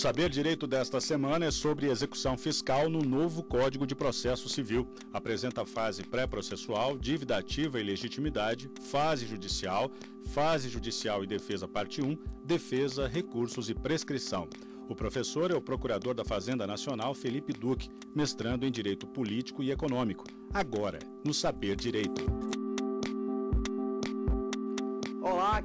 Saber Direito desta semana é sobre execução fiscal no novo Código de Processo Civil. Apresenta a fase pré-processual, dívida ativa e legitimidade, fase judicial, fase judicial e defesa parte 1, defesa, recursos e prescrição. O professor é o procurador da Fazenda Nacional Felipe Duque, mestrando em Direito Político e Econômico. Agora, no Saber Direito.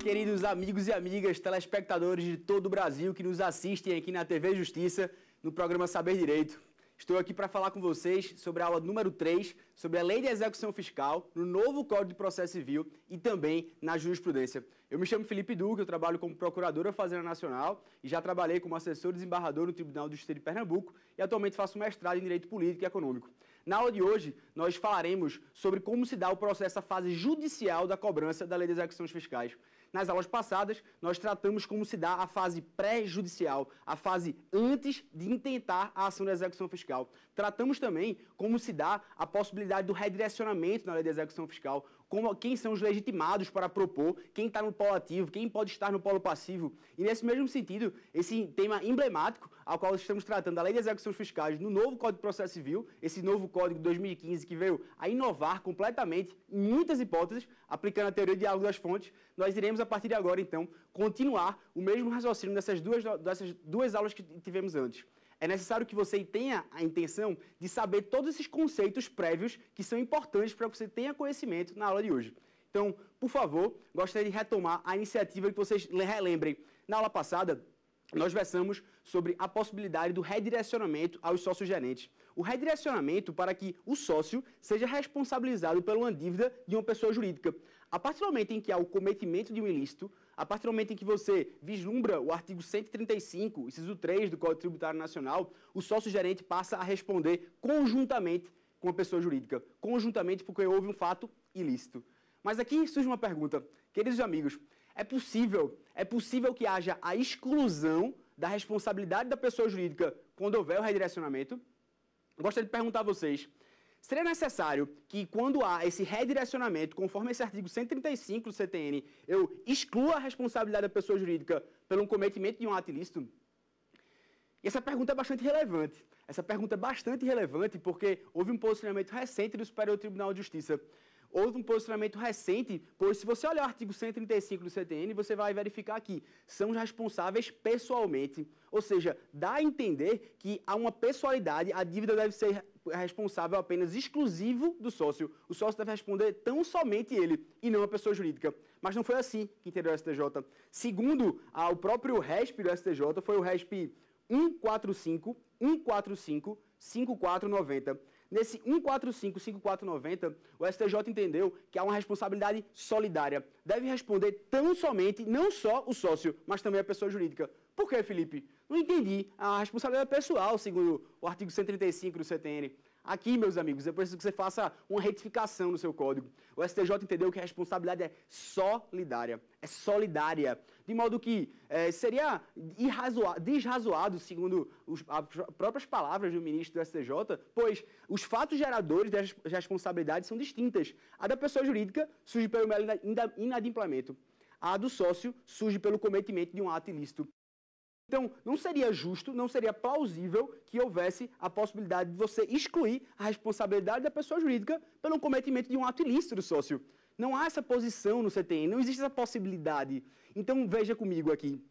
Queridos amigos e amigas, telespectadores de todo o Brasil que nos assistem aqui na TV Justiça, no programa Saber Direito. Estou aqui para falar com vocês sobre a aula número 3, sobre a Lei de Execução Fiscal, no novo Código de Processo Civil e também na jurisprudência. Eu me chamo Felipe Duque, eu trabalho como procurador da Fazenda Nacional e já trabalhei como assessor desembargador no Tribunal do Justiça de Pernambuco e atualmente faço mestrado em Direito Político e Econômico. Na aula de hoje, nós falaremos sobre como se dá o processo, a fase judicial da cobrança da Lei de Execuções Fiscais. Nas aulas passadas, nós tratamos como se dá a fase pré-judicial, a fase antes de intentar a ação de execução fiscal. Tratamos também como se dá a possibilidade do redirecionamento na lei de execução fiscal, como, quem são os legitimados para propor, quem está no polo ativo, quem pode estar no polo passivo. E nesse mesmo sentido, esse tema emblemático, ao qual estamos tratando, a Lei de Execuções Fiscais, no novo Código de Processo Civil, esse novo Código de 2015 que veio a inovar completamente em muitas hipóteses, aplicando a teoria de diálogo das fontes, nós iremos, a partir de agora, então, continuar o mesmo raciocínio dessas duas, dessas duas aulas que tivemos antes é necessário que você tenha a intenção de saber todos esses conceitos prévios que são importantes para que você tenha conhecimento na aula de hoje. Então, por favor, gostaria de retomar a iniciativa que vocês relembrem. Na aula passada, nós versamos sobre a possibilidade do redirecionamento aos sócios gerentes. O redirecionamento para que o sócio seja responsabilizado por uma dívida de uma pessoa jurídica. A partir do momento em que há o cometimento de um ilícito, a partir do momento em que você vislumbra o artigo 135, inciso 3 do Código Tributário Nacional, o sócio-gerente passa a responder conjuntamente com a pessoa jurídica. Conjuntamente porque houve um fato ilícito. Mas aqui surge uma pergunta. Queridos amigos, é possível, é possível que haja a exclusão da responsabilidade da pessoa jurídica quando houver o redirecionamento? Gostaria de perguntar a vocês, Seria necessário que, quando há esse redirecionamento, conforme esse artigo 135 do CTN, eu exclua a responsabilidade da pessoa jurídica pelo cometimento de um ato ilícito? E essa pergunta é bastante relevante. Essa pergunta é bastante relevante porque houve um posicionamento recente do Superior Tribunal de Justiça houve um posicionamento recente, pois se você olhar o artigo 135 do CTN, você vai verificar que são responsáveis pessoalmente. Ou seja, dá a entender que há uma pessoalidade, a dívida deve ser responsável apenas exclusivo do sócio. O sócio deve responder tão somente ele e não a pessoa jurídica. Mas não foi assim que entendeu o STJ. Segundo o próprio RESP do STJ, foi o RESP 145, 145, 5490. Nesse 145, 5490, o STJ entendeu que há uma responsabilidade solidária. Deve responder tão somente, não só o sócio, mas também a pessoa jurídica. Por que, Felipe? Não entendi. A responsabilidade é pessoal, segundo o artigo 135 do CTN. Aqui, meus amigos, eu preciso que você faça uma retificação no seu código. O STJ entendeu que a responsabilidade é solidária. É solidária. De modo que é, seria desrazoado, segundo os, as próprias palavras do ministro do STJ, pois os fatos geradores das responsabilidades são distintas. A da pessoa jurídica surge pelo inadimplemento. A do sócio surge pelo cometimento de um ato ilícito. Então, não seria justo, não seria plausível que houvesse a possibilidade de você excluir a responsabilidade da pessoa jurídica pelo cometimento de um ato ilícito do sócio. Não há essa posição no CTN, não existe essa possibilidade. Então, veja comigo aqui.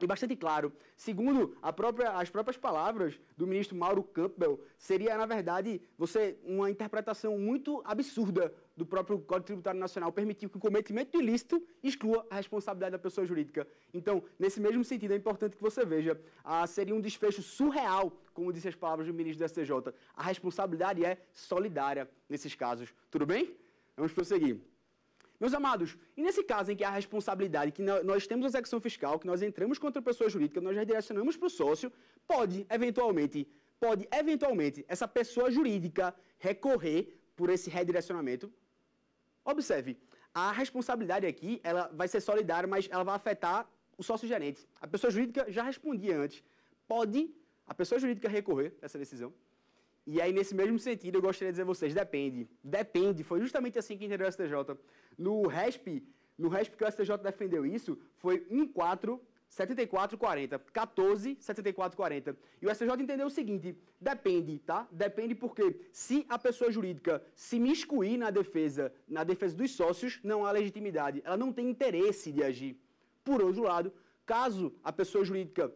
É bastante claro. Segundo própria, as próprias palavras do ministro Mauro Campbell, seria, na verdade, você uma interpretação muito absurda do próprio Código Tributário Nacional permitir que o cometimento ilícito exclua a responsabilidade da pessoa jurídica. Então, nesse mesmo sentido, é importante que você veja, ah, seria um desfecho surreal, como disse as palavras do ministro do STJ. A responsabilidade é solidária nesses casos. Tudo bem? Vamos prosseguir. Meus amados, e nesse caso em que a responsabilidade, que nós temos a execução fiscal, que nós entramos contra a pessoa jurídica, nós redirecionamos para o sócio, pode, eventualmente, pode, eventualmente, essa pessoa jurídica recorrer por esse redirecionamento? Observe, a responsabilidade aqui, ela vai ser solidária, mas ela vai afetar o sócio gerente. A pessoa jurídica já respondia antes. Pode a pessoa jurídica recorrer essa decisão? E aí, nesse mesmo sentido, eu gostaria de dizer a vocês, depende. Depende. Foi justamente assim que entendeu o STJ. No RESP, no RESP que o STJ defendeu isso, foi 1.4 7440. 14, 7440. E o STJ entendeu o seguinte: depende, tá? Depende porque se a pessoa jurídica se miscuir na defesa, na defesa dos sócios, não há legitimidade. Ela não tem interesse de agir. Por outro lado, caso a pessoa jurídica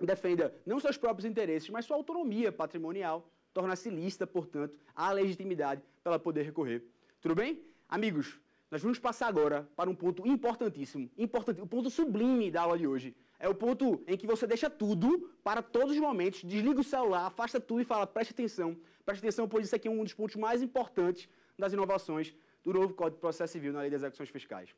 defenda não seus próprios interesses, mas sua autonomia patrimonial, torna-se lícita, portanto, a legitimidade para ela poder recorrer. Tudo bem? Amigos, nós vamos passar agora para um ponto importantíssimo, importante, o ponto sublime da aula de hoje. É o ponto em que você deixa tudo para todos os momentos, desliga o celular, afasta tudo e fala, preste atenção. Preste atenção, pois isso aqui é um dos pontos mais importantes das inovações do novo Código de Processo Civil na Lei das Execuções Fiscais.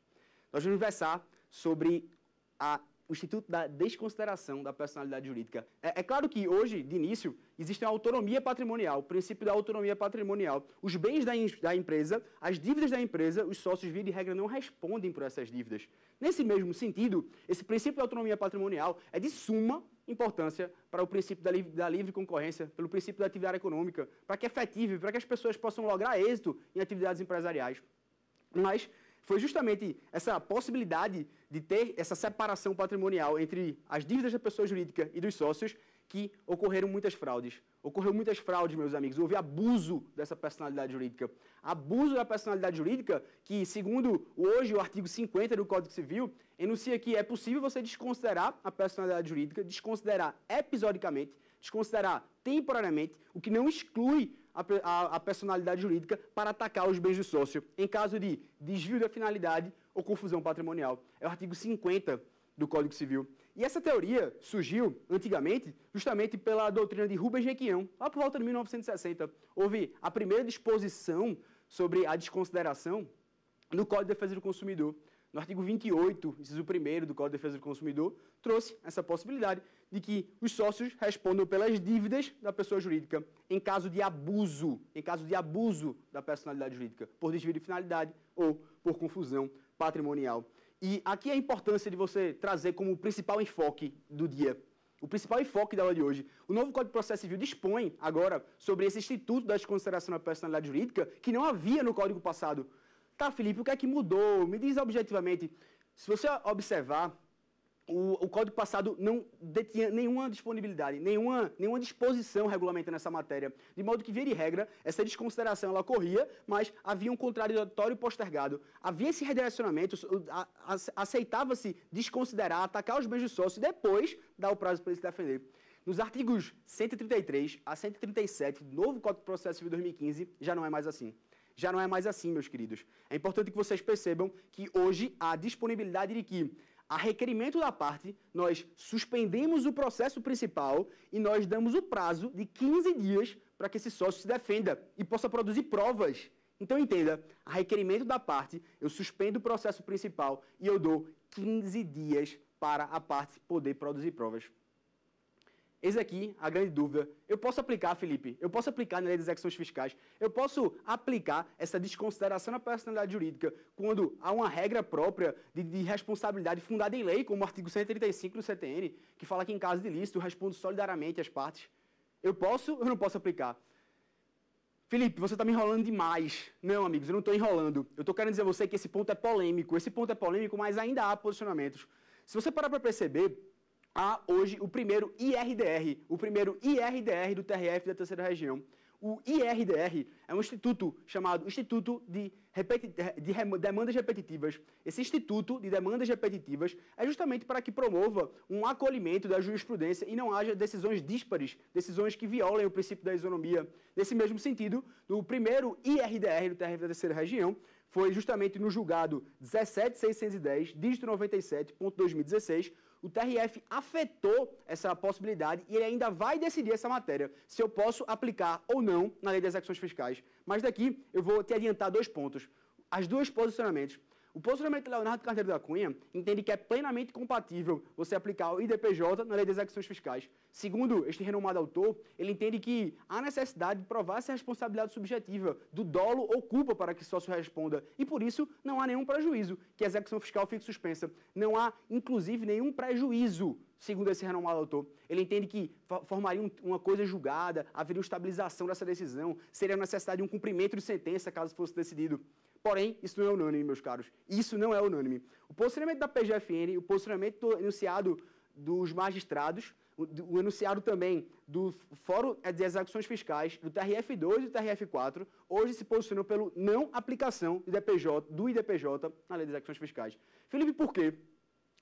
Nós vamos conversar sobre a o Instituto da Desconsideração da Personalidade Jurídica. É, é, claro que hoje, de início, existe a autonomia patrimonial, o princípio da autonomia patrimonial. Os bens da, da empresa, as dívidas da empresa, os sócios, via de regra, não respondem por essas dívidas. Nesse mesmo sentido, esse princípio da autonomia patrimonial é de suma importância para o princípio da livre, da livre concorrência, pelo princípio da atividade econômica, para que efetive, para que as pessoas possam lograr êxito em atividades empresariais. Mas foi justamente essa possibilidade de ter essa separação patrimonial entre as dívidas da pessoa jurídica e dos sócios que ocorreram muitas fraudes. Ocorreu muitas fraudes, meus amigos. Houve abuso dessa personalidade jurídica. Abuso da personalidade jurídica que, segundo hoje o artigo 50 do Código Civil, enuncia que é possível você desconsiderar a personalidade jurídica, desconsiderar episodicamente, desconsiderar temporariamente, o que não exclui a, a, a, personalidade jurídica para atacar os bens do sócio, em caso de desvio da finalidade ou confusão patrimonial. É o artigo 50 do Código Civil. E essa teoria surgiu, antigamente, justamente pela doutrina de Rubens Requião, lá por volta de 1960. Houve a primeira disposição sobre a desconsideração no Código de Defesa do Consumidor no artigo 28, inciso 1 do Código de Defesa do Consumidor, trouxe essa possibilidade de que os sócios respondam pelas dívidas da pessoa jurídica em caso de abuso, em caso de abuso da personalidade jurídica, por desvio de finalidade ou por confusão patrimonial. E aqui é a importância de você trazer como principal enfoque do dia o principal enfoque da aula de hoje. O novo Código de Processo Civil dispõe agora sobre esse Instituto da Desconsideração da Personalidade Jurídica que não havia no Código passado. Tá, Felipe, o que é que mudou? Me diz objetivamente. Se você observar, o, o, código passado não detinha nenhuma disponibilidade, nenhuma, nenhuma disposição regulamentar nessa matéria. De modo que, via de regra, essa desconsideração ela ocorria, mas havia um contraditório postergado. Havia esse redirecionamento, aceitava-se desconsiderar, atacar os bens do sócio e depois dar o prazo para ele se defender. Nos artigos 133 a 137 do novo Código de Processo Civil 2015, já não é mais assim. Já não é mais assim, meus queridos. É importante que vocês percebam que hoje há disponibilidade de que, a requerimento da parte, nós suspendemos o processo principal e nós damos o prazo de 15 dias para que esse sócio se defenda e possa produzir provas. Então entenda, a requerimento da parte, eu suspendo o processo principal e eu dou 15 dias para a parte poder produzir provas. Eis aqui a grande dúvida. Eu posso aplicar, Felipe, eu posso aplicar na lei das execuções fiscais, eu posso aplicar essa desconsideração da personalidade jurídica quando há uma regra própria de, de, responsabilidade fundada em lei, como o artigo 135 do CTN, que fala que em caso de ilícito eu respondo solidariamente às partes. Eu posso ou não posso aplicar? Felipe, você está me enrolando demais. Não, amigos, eu não estou enrolando. Eu estou querendo dizer a você que esse ponto é polêmico. Esse ponto é polêmico, mas ainda há posicionamentos. Se você parar para perceber, há hoje o primeiro IRDR, o primeiro IRDR do TRF da terceira região. O IRDR é um instituto chamado Instituto de, Repeti de Demandas Repetitivas. Esse Instituto de Demandas Repetitivas é justamente para que promova um acolhimento da jurisprudência e não haja decisões díspares, decisões que violem o princípio da isonomia. Nesse mesmo sentido, o primeiro IRDR do TRF da terceira região foi justamente no julgado 17610, dígito 97.2016, o TRF afetou essa possibilidade e ele ainda vai decidir essa matéria, se eu posso aplicar ou não na lei das execuções fiscais. Mas daqui eu vou te adiantar dois pontos. As duas posicionamentos. O posicionamento de Leonardo Carneiro da Cunha entende que é plenamente compatível você aplicar o IDPJ na lei das execuções fiscais. Segundo este renomado autor, ele entende que há necessidade de provar essa responsabilidade subjetiva do dolo ou culpa para que sócio responda. E por isso não há nenhum prejuízo que a execução fiscal fique suspensa. Não há, inclusive, nenhum prejuízo segundo esse renomado autor. Ele entende que formaria uma coisa julgada, haveria estabilização dessa decisão, seria necessidade de um cumprimento de sentença caso fosse decidido. Porém, isso não é unânime, meus caros. Isso não é unânime. O posicionamento da PGFN, o posicionamento do enunciado dos magistrados, o, enunciado também do Fórum de Execuções Fiscais, do TRF2 e do TRF4, hoje se posicionam pelo não aplicação do IDPJ, do IDPJ na Lei de Execuções Fiscais. Felipe, por quê?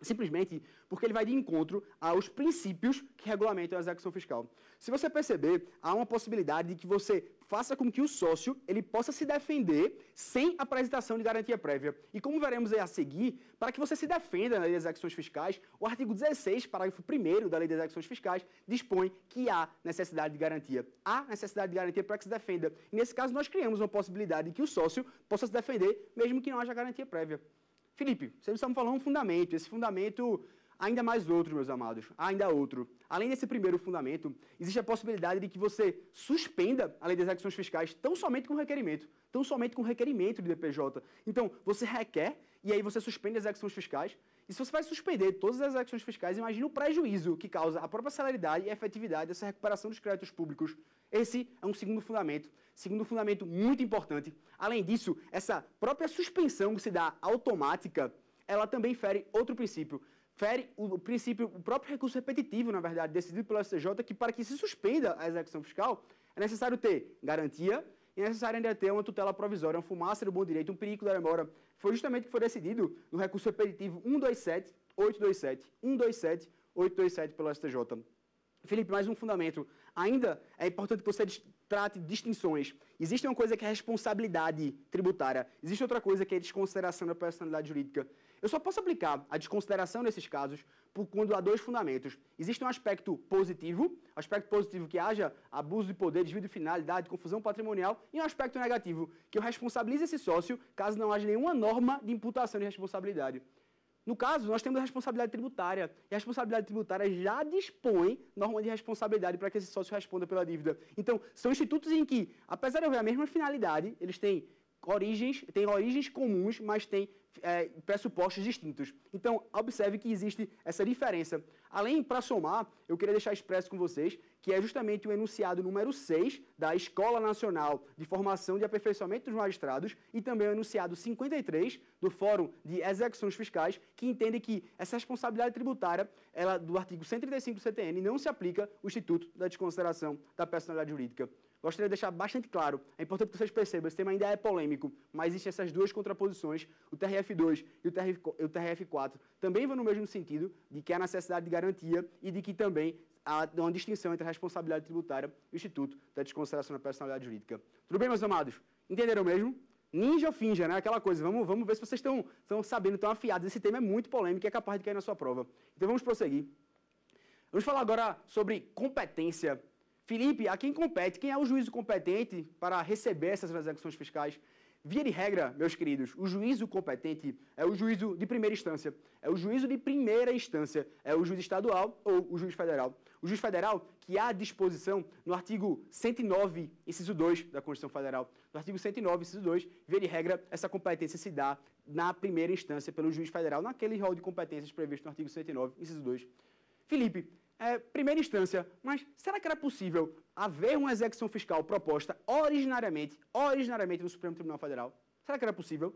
Simplesmente porque ele vai de encontro aos princípios que regulamentam a execução fiscal. Se você perceber, há uma possibilidade de que você faça com que o sócio ele possa se defender sem apresentação de garantia prévia. E como veremos a seguir, para que você se defenda na lei de execuções fiscais, o artigo 16, parágrafo 1 da lei de execuções fiscais, dispõe que há necessidade de garantia. Há necessidade de garantia para que se defenda. E nesse caso, nós criamos uma possibilidade de que o sócio possa se defender, mesmo que não haja garantia prévia. Felipe, vocês estão falando um fundamento. Esse fundamento, ainda mais outro, meus amados. Ainda outro. Além desse primeiro fundamento, existe a possibilidade de que você suspenda a lei das execuções fiscais tão somente com requerimento. Tão somente com requerimento de DPJ. Então, você requer e aí você suspende as execuções fiscais. E se você vai suspender todas as execuções fiscais, imagine o prejuízo que causa a própria celeridade e efetividade dessa recuperação dos créditos públicos. Esse é um segundo fundamento. Segundo fundamento muito importante. Além disso, essa própria suspensão que se dá automática, ela também fere outro princípio. Fere o, princípio, o próprio recurso repetitivo, na verdade, decidido pelo STJ, que para que se suspenda a execução fiscal, é necessário ter garantia e é necessário ainda ter uma tutela provisória, uma fumaça do bom direito, um perigo da demora. Foi justamente o que foi decidido no recurso repetitivo 127, 827, 127, 827 pelo STJ. Felipe, mais um fundamento. Ainda é importante que você trate distinções. Existe uma coisa que é responsabilidade tributária, existe outra coisa que é desconsideração da personalidade jurídica. Eu só posso aplicar a desconsideração nesses casos por quando há dois fundamentos. Existe um aspecto positivo, aspecto positivo que haja abuso de poder, desvio de finalidade, confusão patrimonial, e um aspecto negativo, que eu responsabilize esse sócio caso não haja nenhuma norma de imputação de responsabilidade. No caso, nós temos a responsabilidade tributária. E a responsabilidade tributária já dispõe norma de responsabilidade para que esse sócio responda pela dívida. Então, são institutos em que, apesar de haver a mesma finalidade, eles têm origens, têm origens comuns, mas têm é, pressupostos distintos. Então, observe que existe essa diferença. Além, para somar, eu queria deixar expresso com vocês que é justamente o enunciado número 6 da Escola Nacional de Formação de Aperfeiçoamento dos Magistrados e também o enunciado 53 do Fórum de Execuções Fiscais, que entende que essa responsabilidade tributária ela, do artigo 135 do CTN não se aplica o Instituto da Desconsideração da Personalidade Jurídica. Gostaria de deixar bastante claro, é importante que vocês percebam, esse tema ainda é polêmico, mas existem essas duas contraposições, o TRF2 e o, TRF, o TRF4 também vão no mesmo sentido, de que há necessidade de garantia e de que também há uma distinção entre a responsabilidade tributária e o Instituto da Desconsideração da Personalidade Jurídica. Tudo bem, meus amados? Entenderam mesmo? Ninja ou finja, né? Aquela coisa. Vamos, vamos ver se vocês estão, estão sabendo, estão afiados. Esse tema é muito polêmico e é capaz de cair na sua prova. Então vamos prosseguir. Vamos falar agora sobre competência Felipe, a quem compete? Quem é o juízo competente para receber essas execuções fiscais? Via de regra, meus queridos, o juízo competente é o juízo de primeira instância. É o juízo de primeira instância. É o juiz estadual ou o juiz federal. O juiz federal que há disposição no artigo 109, inciso 2 da Constituição Federal. No artigo 109, inciso 2, via de regra, essa competência se dá na primeira instância pelo juiz federal, naquele rol de competências previsto no artigo 109, inciso 2. Felipe, é, primeira instância, mas será que era possível haver uma execução fiscal proposta originariamente, originariamente no Supremo Tribunal Federal? Será que era possível?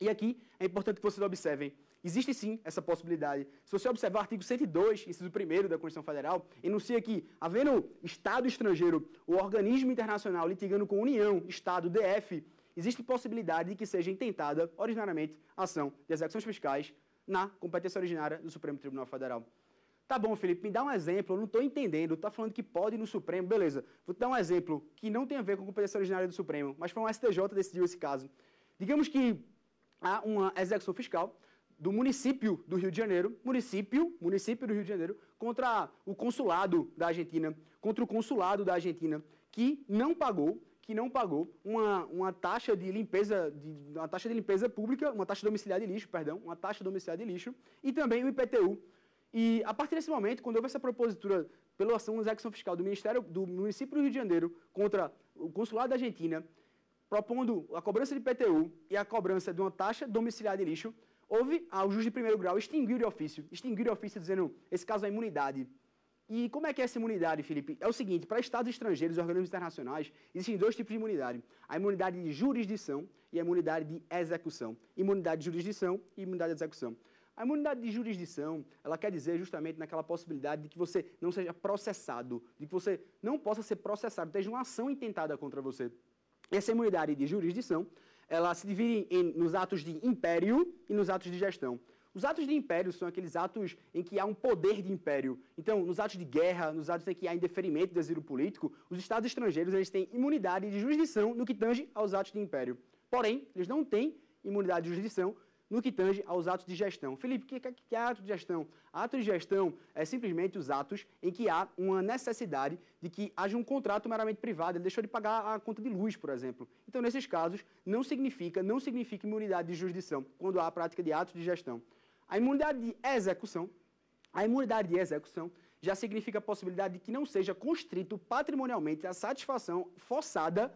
E aqui é importante que vocês observem, existe sim essa possibilidade. Se você observar o artigo 102, inciso 1 da Constituição Federal, enuncia que, havendo Estado estrangeiro ou organismo internacional litigando com União, Estado, DF, existe possibilidade de que seja intentada, originariamente, ação de execuções fiscais na competência originária do Supremo Tribunal Federal. Tá bom, Felipe, me dá um exemplo, eu não estou entendendo. Está falando que pode no Supremo, beleza. Vou te dar um exemplo que não tem a ver com a competência originária do Supremo, mas foi um STJ que decidiu esse caso. Digamos que há uma execução fiscal do município do Rio de Janeiro, município, município do Rio de Janeiro, contra o consulado da Argentina, contra o consulado da Argentina, que não pagou, que não pagou uma, uma taxa de limpeza, de, uma taxa de limpeza pública, uma taxa domiciliar de lixo, perdão, uma taxa domiciliar de lixo, e também o IPTU, e a partir desse momento, quando houve essa propositura pela ação execução fiscal do Ministério do município do Rio de Janeiro contra o consulado da Argentina, propondo a cobrança de PTU e a cobrança de uma taxa domiciliar de lixo, houve ao juiz de primeiro grau extinguir o ofício, extinguir o ofício dizendo esse caso é imunidade. E como é que é essa imunidade, Felipe? É o seguinte, para estados estrangeiros e organismos internacionais, existem dois tipos de imunidade. A imunidade de jurisdição e a imunidade de execução. Imunidade de jurisdição e imunidade de execução. A imunidade de jurisdição, ela quer dizer justamente naquela possibilidade de que você não seja processado, de que você não possa ser processado, esteja uma ação intentada contra você. Essa imunidade de jurisdição, ela se divide em, nos atos de império e nos atos de gestão. Os atos de império são aqueles atos em que há um poder de império. Então, nos atos de guerra, nos atos em que há indeferimento do exílio político, os estados estrangeiros eles têm imunidade de jurisdição no que tange aos atos de império. Porém, eles não têm imunidade de jurisdição no que tange aos atos de gestão. Felipe, o que, que, que é ato de gestão? Ato de gestão é simplesmente os atos em que há uma necessidade de que haja um contrato meramente privado. Ele deixou de pagar a conta de luz, por exemplo. Então, nesses casos, não significa, não significa imunidade de jurisdição quando há a prática de atos de gestão. A imunidade de execução, a imunidade de execução já significa a possibilidade de que não seja constrito patrimonialmente a satisfação forçada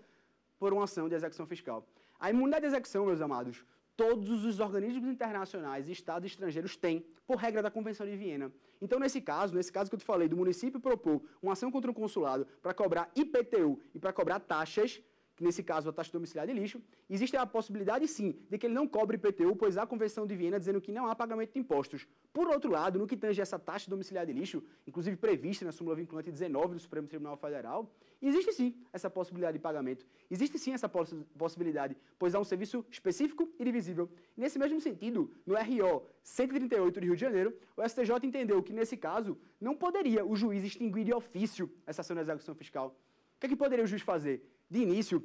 por uma ação de execução fiscal. A imunidade de execução, meus amados, todos os organismos internacionais e estados estrangeiros têm, por regra da Convenção de Viena. Então, nesse caso, nesse caso que eu te falei, do município propor uma ação contra o consulado para cobrar IPTU e para cobrar taxas, nesse caso a taxa domiciliar de lixo, existe a possibilidade sim de que ele não cobre IPTU, pois há a Convenção de Viena dizendo que não há pagamento de impostos. Por outro lado, no que tange essa taxa domiciliar de lixo, inclusive prevista na súmula vinculante 19 do Supremo Tribunal Federal, existe sim essa possibilidade de pagamento. Existe sim essa poss possibilidade, pois há um serviço específico e divisível. Nesse mesmo sentido, no RO 138 de Rio de Janeiro, o STJ entendeu que, nesse caso, não poderia o juiz extinguir de ofício essa ação de execução fiscal. O que, é que poderia o juiz fazer? De início,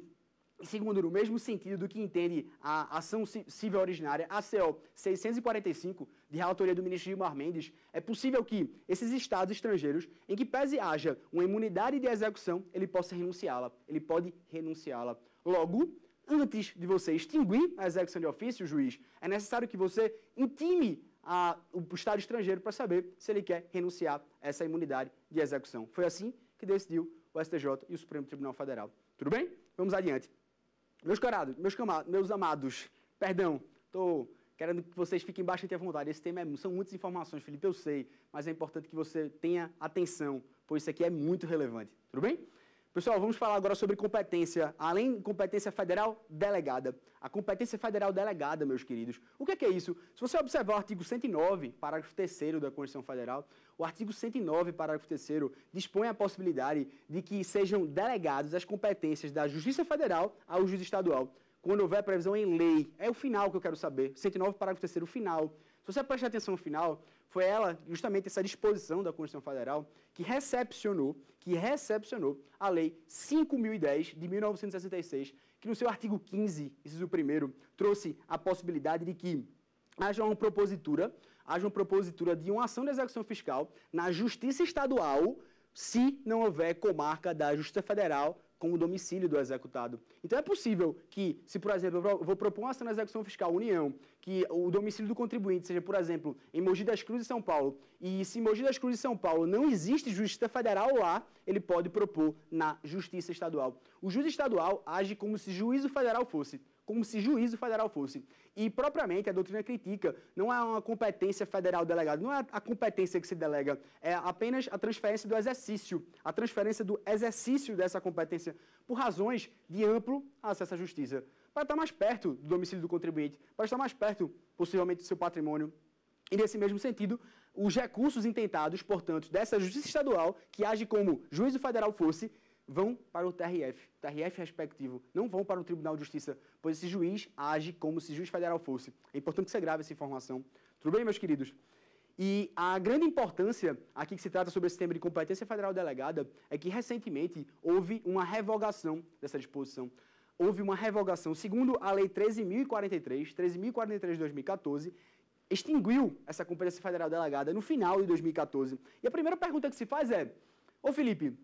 segundo, no mesmo sentido do que entende a ação civil originária, ACO 645, de relatoria do ministro Gilmar Mendes, é possível que esses estados estrangeiros, em que pese haja uma imunidade de execução, ele possa renunciá-la. Ele pode renunciá-la. Logo, antes de você extinguir a execução de ofício, juiz, é necessário que você intime a, o Estado estrangeiro para saber se ele quer renunciar a essa imunidade de execução. Foi assim que decidiu o STJ e o Supremo Tribunal Federal. Tudo bem? Vamos adiante. Meus carados, meus, meus amados, perdão, estou querendo que vocês fiquem bastante à vontade. Esse tema é, são muitas informações, Felipe, eu sei, mas é importante que você tenha atenção, pois isso aqui é muito relevante. Tudo bem? Pessoal, vamos falar agora sobre competência, além de competência federal delegada. A competência federal delegada, meus queridos. O que é, que é isso? Se você observar o artigo 109, parágrafo 3 da Constituição Federal, o artigo 109, parágrafo 3 dispõe a possibilidade de que sejam delegados as competências da Justiça Federal ao juiz estadual, quando houver previsão em lei. É o final que eu quero saber. 109, parágrafo 3 o final. Se você prestar atenção no final, foi ela, justamente essa disposição da Constituição Federal, que recepcionou, que recepcionou a Lei 5010 de 1966, que no seu artigo 15, inciso 1 trouxe a possibilidade de que haja uma propositura, haja uma propositura de uma ação de execução fiscal na Justiça Estadual, se não houver comarca da Justiça Federal com o domicílio do executado. Então é possível que, se por exemplo eu vou propor uma ação de execução fiscal União, que o domicílio do contribuinte seja, por exemplo, em Mogi das Cruzes, São Paulo, e se em Mogi das Cruzes, São Paulo não existe justiça federal lá, ele pode propor na justiça estadual. O juiz estadual age como se juízo federal fosse como se juízo federal fosse. E, propriamente, a doutrina critica não é uma competência federal delegada, não é a competência que se delega, é apenas a transferência do exercício, a transferência do exercício dessa competência por razões de amplo acesso à justiça. Para estar mais perto do domicílio do contribuinte, para estar mais perto, possivelmente, do seu patrimônio. E, nesse mesmo sentido, os recursos intentados, portanto, dessa justiça estadual, que age como juízo federal fosse, vão para o TRF, TRF respectivo, não vão para o Tribunal de Justiça, pois esse juiz age como se juiz federal fosse. É importante que você grave essa informação. Tudo bem, meus queridos? E a grande importância aqui que se trata sobre esse tema de competência federal delegada é que recentemente houve uma revogação dessa disposição. Houve uma revogação, segundo a Lei 13.043, 13.043 de 2014, extinguiu essa competência federal delegada no final de 2014. E a primeira pergunta que se faz é: Ô Felipe,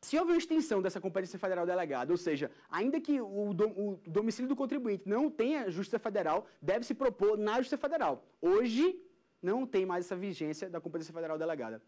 se houve uma extinção dessa competência federal delegada, ou seja, ainda que o, o domicílio do contribuinte não tenha justiça federal, deve se propor na justiça federal. Hoje, não tem mais essa vigência da competência federal delegada.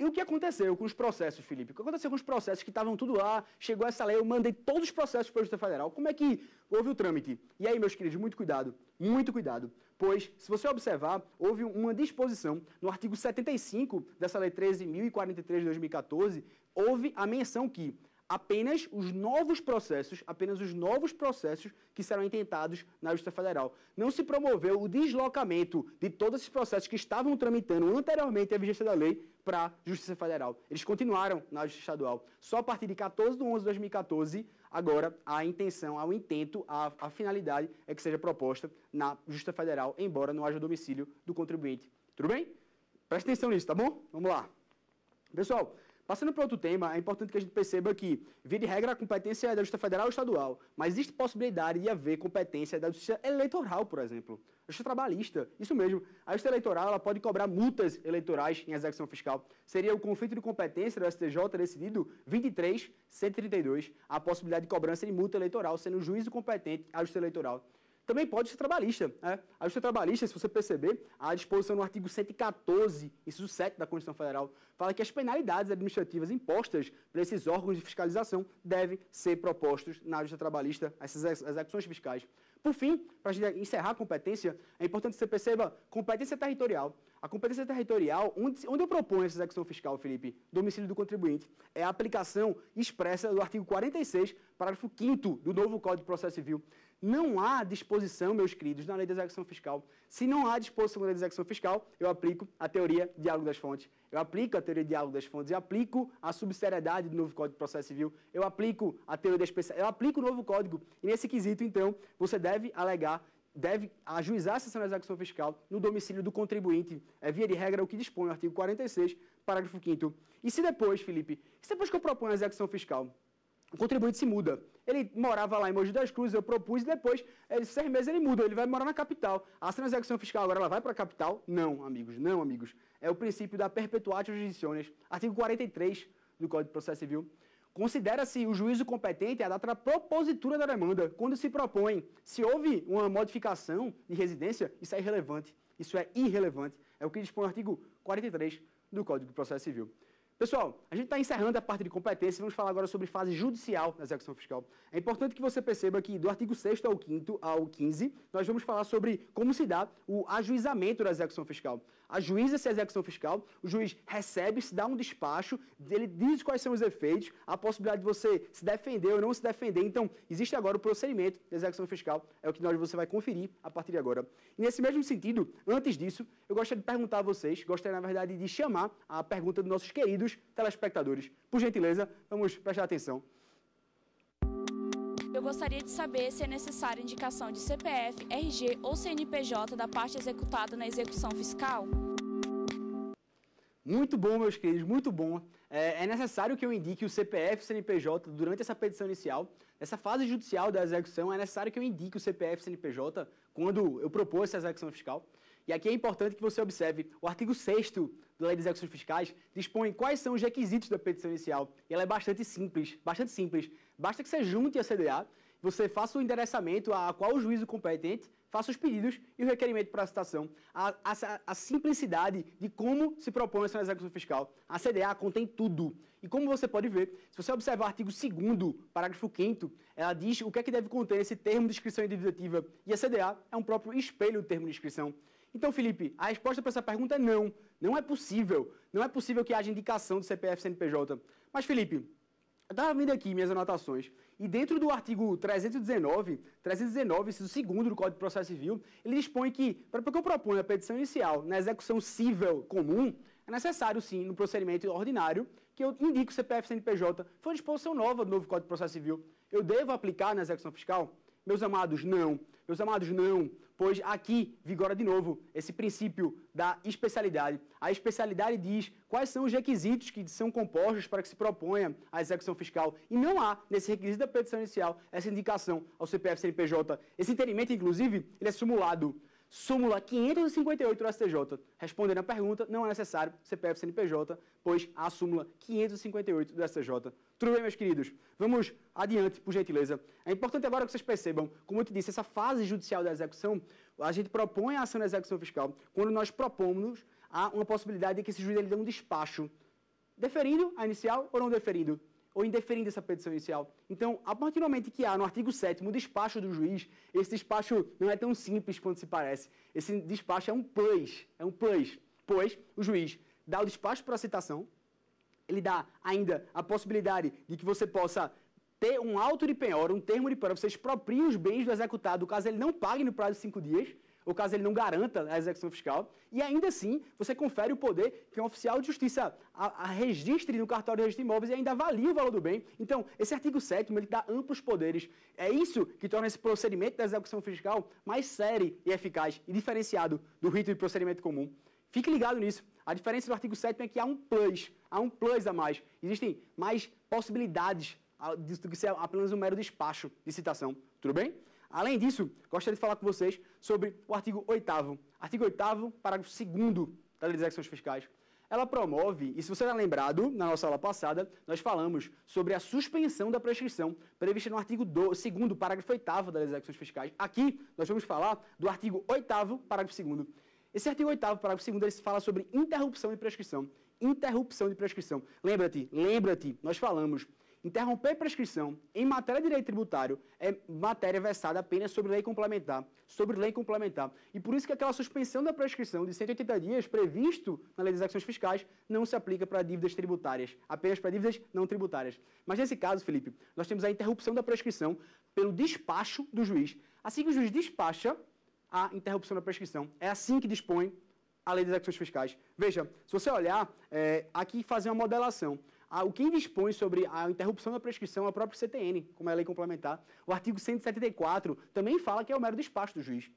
E o que aconteceu com os processos, Felipe? O que aconteceu com os processos que estavam tudo lá, chegou essa lei, eu mandei todos os processos para a Justiça Federal. Como é que houve o trâmite? E aí, meus queridos, muito cuidado, muito cuidado. Pois, se você observar, houve uma disposição no artigo 75 dessa Lei 13.043 de 2014, houve a menção que apenas os novos processos, apenas os novos processos que serão intentados na Justiça Federal. Não se promoveu o deslocamento de todos esses processos que estavam tramitando anteriormente à vigência da lei para a Justiça Federal. Eles continuaram na Justiça Estadual. Só a partir de 14 de 11 de 2014, agora a intenção, o intento, a, a finalidade é que seja proposta na Justiça Federal, embora não haja domicílio do contribuinte. Tudo bem? Preste atenção nisso, tá bom? Vamos lá. Pessoal, Passando para outro tema, é importante que a gente perceba que, via de regra, a competência é da Justiça Federal ou Estadual, mas existe possibilidade de haver competência da Justiça Eleitoral, por exemplo. Justiça Trabalhista, isso mesmo. A Justiça Eleitoral ela pode cobrar multas eleitorais em execução fiscal. Seria o conflito de competência do STJ decidido 23.132, a possibilidade de cobrança de multa eleitoral, sendo o juízo competente a Justiça Eleitoral. Também pode ser trabalhista. Né? A justiça trabalhista, se você perceber, a disposição no artigo 114, inciso 7 da Constituição Federal, fala que as penalidades administrativas impostas por esses órgãos de fiscalização devem ser propostos na justiça trabalhista, essas execuções fiscais. Por fim, para a gente encerrar a competência, é importante que você perceba competência territorial. A competência territorial, onde, onde eu proponho essa execução fiscal, Felipe, domicílio do contribuinte, é a aplicação expressa do artigo 46, parágrafo 5 do novo Código de Processo Civil. Não há disposição, meus queridos, na lei de execução fiscal. Se não há disposição na lei de execução fiscal, eu aplico a teoria diálogo das fontes. Eu aplico a teoria diálogo das fontes, eu aplico a subsidiariedade do novo Código de Processo Civil, eu aplico a teoria da especial, eu aplico o novo código. E nesse quesito, então, você deve alegar deve ajuizar a sessão de execução fiscal no domicílio do contribuinte. É via de regra o que dispõe o artigo 46, parágrafo 5 E se depois, Felipe, se depois que eu proponho a execução fiscal, o contribuinte se muda. Ele morava lá em Mogi das Cruzes, eu propus, e depois, ele, seis meses, ele muda, ele vai morar na capital. A de execução fiscal agora ela vai para a capital? Não, amigos, não, amigos. É o princípio da perpetuatio jurisdiciones, artigo 43 do Código de Processo Civil. Considera-se o juízo competente a data da propositura da demanda, quando se propõe. Se houve uma modificação de residência, isso é irrelevante. Isso é irrelevante. É o que dispõe o artigo 43 do Código de Processo Civil. Pessoal, a gente está encerrando a parte de competência e vamos falar agora sobre fase judicial da execução fiscal. É importante que você perceba que do artigo 6 ao 5 ao 15, nós vamos falar sobre como se dá o ajuizamento da execução fiscal. Ajuiza-se a execução fiscal, o juiz recebe, se dá um despacho, ele diz quais são os efeitos, a possibilidade de você se defender ou não se defender. Então, existe agora o procedimento de execução fiscal, é o que nós, você vai conferir a partir de agora. E nesse mesmo sentido, antes disso, eu gostaria de perguntar a vocês, gostaria, na verdade, de chamar a pergunta dos nossos queridos telespectadores. Por gentileza, vamos prestar atenção. Eu gostaria de saber se é necessária indicação de CPF, RG ou CNPJ da parte executada na execução fiscal. Muito bom, meus queridos, muito bom. É, é necessário que eu indique o CPF e o CNPJ durante essa petição inicial. Nessa fase judicial da execução, é necessário que eu indique o CPF e o CNPJ quando eu propor essa execução fiscal. E aqui é importante que você observe o artigo 6 da Lei de Execuções Fiscais dispõe quais são os requisitos da petição inicial. E ela é bastante simples, bastante simples. Basta que você junte a CDA, você faça o endereçamento a qual o juízo competente, faça os pedidos e o requerimento para a citação. A, a, a, simplicidade de como se propõe essa execução fiscal. A CDA contém tudo. E como você pode ver, se você observar o artigo 2 parágrafo 5 ela diz o que é que deve conter esse termo de inscrição individuativa. E a CDA é um próprio espelho do termo de inscrição. Então, Felipe, a resposta para essa pergunta é não. Não é possível. Não é possível que haja indicação do CPF CNPJ. Mas, Felipe, estava vendo aqui minhas anotações. E dentro do artigo 319, 319, inciso 2 do Código de Processo Civil, ele dispõe que, para que eu proponha a petição inicial na execução civil comum, é necessário, sim, no procedimento ordinário, que eu indique o CPF CNPJ. Foi disposição nova do novo Código de Processo Civil. Eu devo aplicar na execução fiscal? Meus amados, não. Meus amados, não, pois aqui vigora de novo esse princípio da especialidade. A especialidade diz quais são os requisitos que são compostos para que se proponha a execução fiscal. E não há, nesse requisito da petição inicial, essa indicação ao CPF CNPJ. Esse entendimento, inclusive, ele é simulado. Súmula 558 do STJ. Respondendo a pergunta, não é necessário CPF CNPJ, pois a súmula 558 do STJ. Tudo bem, meus queridos? Vamos adiante, por gentileza. É importante agora que vocês percebam, como eu te disse, essa fase judicial da execução, a gente propõe a ação da execução fiscal quando nós propomos a uma possibilidade de que esse juiz ele dê um despacho deferindo a inicial ou não deferindo? Ou indeferindo essa petição inicial. Então, a partir do momento que há no artigo 7 o despacho do juiz, esse despacho não é tão simples quanto se parece. Esse despacho é um plus, é um plus, pois o juiz dá o despacho para a citação, ele dá ainda a possibilidade de que você possa ter um auto de penhora, um termo de penhora, você expropria os bens do executado, caso ele não pague no prazo de cinco dias, ou caso ele não garanta a execução fiscal, e ainda assim você confere o poder que um oficial de justiça a, a registre no cartório de registro de imóveis e ainda avalie o valor do bem. Então, esse artigo 7 ele dá amplos poderes. É isso que torna esse procedimento da execução fiscal mais sério e eficaz e diferenciado do rito de procedimento comum. Fique ligado nisso. A diferença do artigo 7 é que há um plus, há um plus a mais. Existem mais possibilidades do que ser apenas um mero despacho de citação. Tudo bem? Além disso, gostaria de falar com vocês sobre o artigo 8 Artigo 8 parágrafo 2 da Lei das Execuções Fiscais. Ela promove, e se você está lembrado, na nossa aula passada, nós falamos sobre a suspensão da prescrição prevista no artigo 2 parágrafo 8 da Lei das Execuções Fiscais. Aqui, nós vamos falar do artigo 8 parágrafo 2 Esse artigo 8 parágrafo 2 ele fala sobre interrupção de prescrição. Interrupção de prescrição. Lembra-te, lembra-te, nós falamos Interromper prescrição em matéria de direito tributário é matéria versada apenas sobre lei complementar, sobre lei complementar. E por isso que aquela suspensão da prescrição de 180 dias previsto na lei das ações fiscais não se aplica para dívidas tributárias, apenas para dívidas não tributárias. Mas nesse caso, Felipe, nós temos a interrupção da prescrição pelo despacho do juiz. Assim que o juiz despacha a interrupção da prescrição, é assim que dispõe a lei das ações fiscais. Veja, se você olhar, é, aqui fazer uma modelação o que dispõe sobre a interrupção da prescrição é o próprio CTN, como é a lei complementar. O artigo 174 também fala que é o mero despacho do juiz.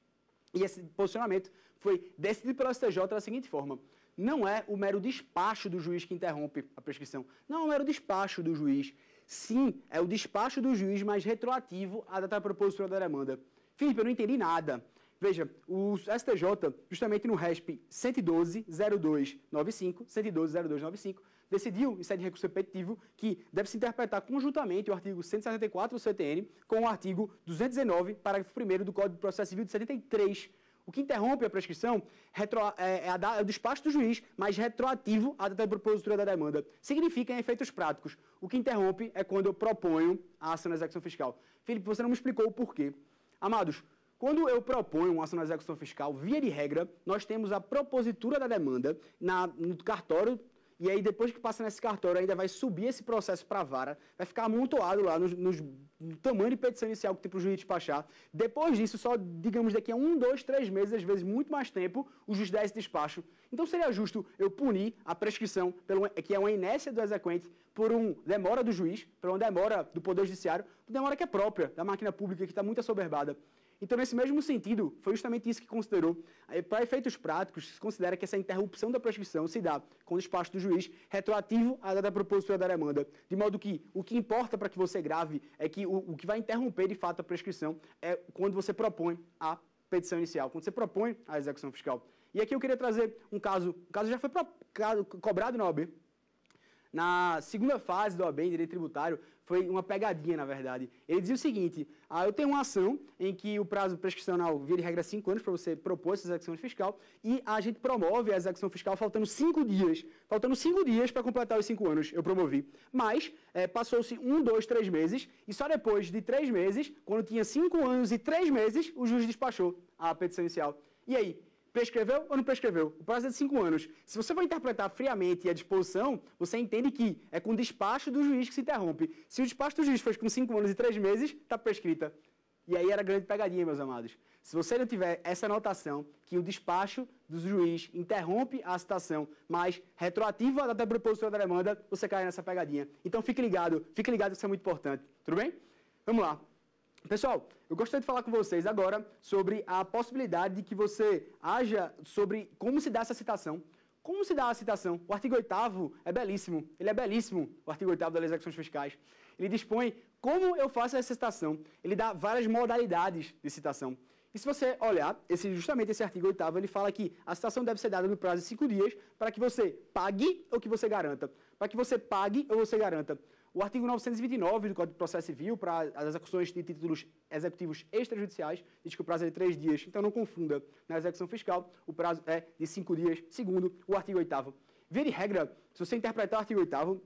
E esse posicionamento foi decidido pelo STJ da seguinte forma: não é o mero despacho do juiz que interrompe a prescrição, não é o mero despacho do juiz. Sim, é o despacho do juiz mais retroativo à data propositura da demanda. Felipe, eu não entendi nada. Veja, o STJ, justamente no RESP 112.0295, 112.0295, decidiu, em sede de recurso repetitivo, que deve se interpretar conjuntamente o artigo 174 do CTN com o artigo 219, parágrafo 1 do Código de Processo Civil de 73, o que interrompe a prescrição retro, é, é, é, o despacho do juiz, mas retroativo à data de propositura da demanda. Significa, em efeitos práticos, o que interrompe é quando eu proponho a ação na execução fiscal. Felipe, você não me explicou o porquê. Amados, quando eu proponho uma ação na execução fiscal, via de regra, nós temos a propositura da demanda na, no cartório e aí, depois que passa nesse cartório, ainda vai subir esse processo para a vara, vai ficar amontoado lá no, no, no tamanho de petição inicial que tem para o juiz despachar. Depois disso, só, digamos, daqui a um, dois, três meses, às vezes muito mais tempo, o juiz dá esse despacho. Então, seria justo eu punir a prescrição, pelo, que é uma inércia do exequente, por um demora do juiz, por uma demora do Poder Judiciário, por demora que é própria da máquina pública, que está muito assoberbada. Então, nesse mesmo sentido, foi justamente isso que considerou. Para efeitos práticos, se considera que essa interrupção da prescrição se dá com o despacho do juiz retroativo à data propositura da demanda. De modo que o que importa para que você grave é que o, o que vai interromper de fato a prescrição é quando você propõe a petição inicial, quando você propõe a execução fiscal. E aqui eu queria trazer um caso, o caso já foi pro, cobrado na OAB, na segunda fase do OAB em direito tributário, foi uma pegadinha, na verdade. Ele dizia o seguinte: ah, eu tenho uma ação em que o prazo prescricional via de regra 5 anos para você propor essa execução fiscal e a gente promove a execução fiscal faltando 5 dias. Faltando 5 dias para completar os 5 anos, eu promovi. Mas é, passou-se um, dois, três meses e só depois de 3 meses, quando tinha 5 anos e 3 meses, o juiz despachou a petição inicial. E aí? Prescreveu ou não prescreveu? O prazo é de cinco anos. Se você for interpretar friamente a disposição, você entende que é com o despacho do juiz que se interrompe. Se o despacho do juiz for com cinco anos e três meses, está prescrita. E aí era grande pegadinha, meus amados. Se você não tiver essa anotação, que o despacho do juiz interrompe a citação, mas retroativo à data propositura da demanda, você cai nessa pegadinha. Então fique ligado, fique ligado, isso é muito importante. Tudo bem? Vamos lá. Pessoal, eu gostaria de falar com vocês agora sobre a possibilidade de que você haja sobre como se dá essa citação. Como se dá a citação? O artigo 8 é belíssimo. Ele é belíssimo, o artigo 8 das execuções fiscais. Ele dispõe como eu faço essa citação. Ele dá várias modalidades de citação. E se você olhar, esse, justamente esse artigo 8 ele fala que a citação deve ser dada no prazo de cinco dias para que você pague ou que você garanta. Para que você pague ou você garanta. O artigo 929 do Código de Processo Civil, para as execuções de títulos executivos extrajudiciais, diz que o prazo é de três dias. Então não confunda. Na execução fiscal, o prazo é de cinco dias, segundo o artigo 8 Via de regra, se você interpretar o artigo 8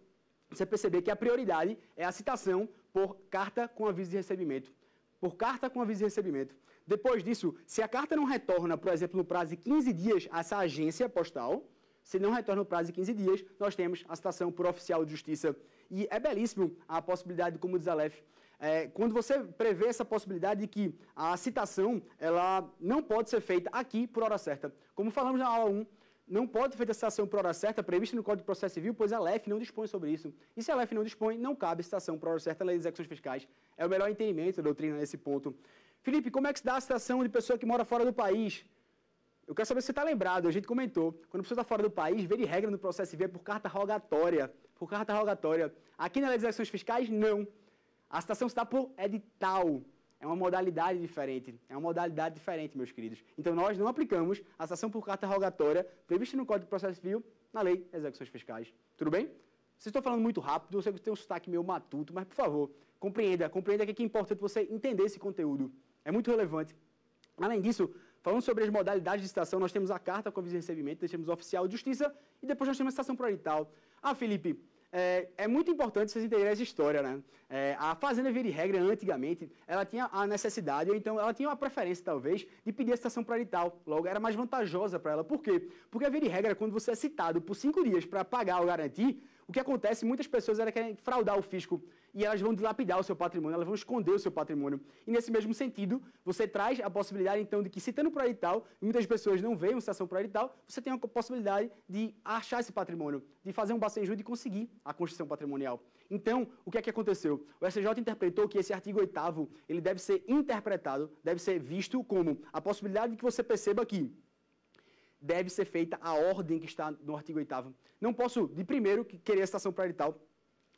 você perceber que a prioridade é a citação por carta com aviso de recebimento. Por carta com aviso de recebimento. Depois disso, se a carta não retorna, por exemplo, no prazo de 15 dias a essa agência postal, se não retorna no prazo de 15 dias, nós temos a citação por oficial de justiça. E é belíssimo a possibilidade, como diz a LEF, é, quando você prevê essa possibilidade de que a citação ela não pode ser feita aqui por hora certa. Como falamos na aula 1, não pode ser feita a citação por hora certa prevista no Código de Processo Civil, pois a LEF não dispõe sobre isso. E se a LEF não dispõe, não cabe citação por hora certa na lei de execuções fiscais. É o melhor entendimento da doutrina nesse ponto. Felipe, como é que se dá a citação de pessoa que mora fora do país? Eu quero saber se você está lembrado, a gente comentou. Quando a pessoa está fora do país, vê de regra no processo civil é por carta rogatória. Por carta rogatória. Aqui na execuções fiscais, não. A citação dá por edital. É uma modalidade diferente. É uma modalidade diferente, meus queridos. Então, nós não aplicamos a citação por carta rogatória prevista no Código de Processo Civil na Lei de Execuções Fiscais. Tudo bem? Vocês estão falando muito rápido, você tem um sotaque meio matuto, mas, por favor, compreenda. Compreenda que é importante você entender esse conteúdo. É muito relevante. Além disso, falando sobre as modalidades de citação, nós temos a carta com aviso de recebimento, nós temos o oficial de justiça e depois nós temos a citação priorital. Ah, Felipe, é, é, muito importante vocês entenderem essa história, né? É, a fazenda via de regra, antigamente, ela tinha a necessidade, ou então ela tinha uma preferência, talvez, de pedir a citação priorital. Logo, era mais vantajosa para ela. Por quê? Porque a via de regra, quando você é citado por cinco dias para pagar ou garantir, o que acontece, muitas pessoas elas querem fraudar o fisco e elas vão dilapidar o seu patrimônio, elas vão esconder o seu patrimônio. E nesse mesmo sentido, você traz a possibilidade, então, de que citando por edital, muitas pessoas não veem citação por edital, você tem a possibilidade de achar esse patrimônio, de fazer um bacenju e conseguir a constituição patrimonial. Então, o que é que aconteceu? O SJ interpretou que esse artigo 8 ele deve ser interpretado, deve ser visto como a possibilidade de que você perceba que deve ser feita a ordem que está no artigo 8 Não posso, de primeiro, querer a citação priorital.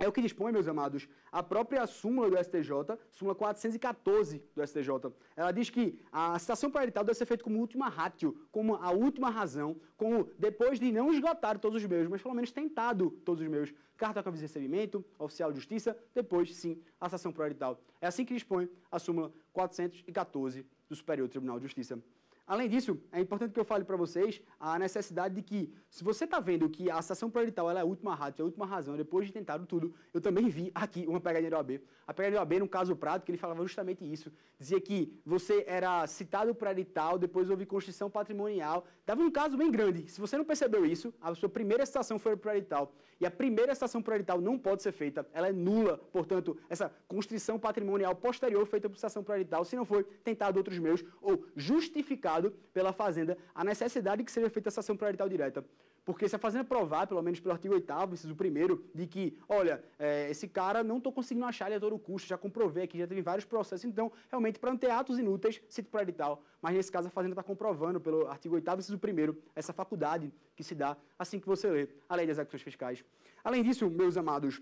É o que dispõe, meus amados, a própria súmula do STJ, súmula 414 do STJ. Ela diz que a citação priorital deve ser feita como última ratio, como a última razão, como depois de não esgotar todos os meios, mas pelo menos tentado todos os meios. Carta com aviso de recebimento, oficial de justiça, depois, sim, a citação priorital. É assim que dispõe a súmula 414 do Superior Tribunal de Justiça. Além disso, é importante que eu fale para vocês a necessidade de que, se você está vendo que a citação priorital é a última rádio, é a última razão, depois de tentado tudo, eu também vi aqui uma pegadinha do OAB. A pegadinha do OAB, no caso prático, ele falava justamente isso. Dizia que você era citado priorital, depois houve constituição patrimonial. Dava um caso bem grande. Se você não percebeu isso, a sua primeira citação foi priorital. E a primeira citação priorital não pode ser feita. Ela é nula. Portanto, essa constituição patrimonial posterior feita por citação priorital, se não for tentado outros meios ou justificado pela Fazenda a necessidade de que seja feita essa ação priorital direta. Porque se a Fazenda provar, pelo menos pelo artigo 8 inciso 1 de que, olha, é, esse cara não estou conseguindo achar ele a todo custo, já comprovei aqui, já teve vários processos, então, realmente, para não ter atos inúteis, cito priorital. Mas, nesse caso, a Fazenda está comprovando, pelo artigo 8 inciso 1 essa faculdade que se dá assim que você lê a Lei das Execuções Fiscais. Além disso, meus amados,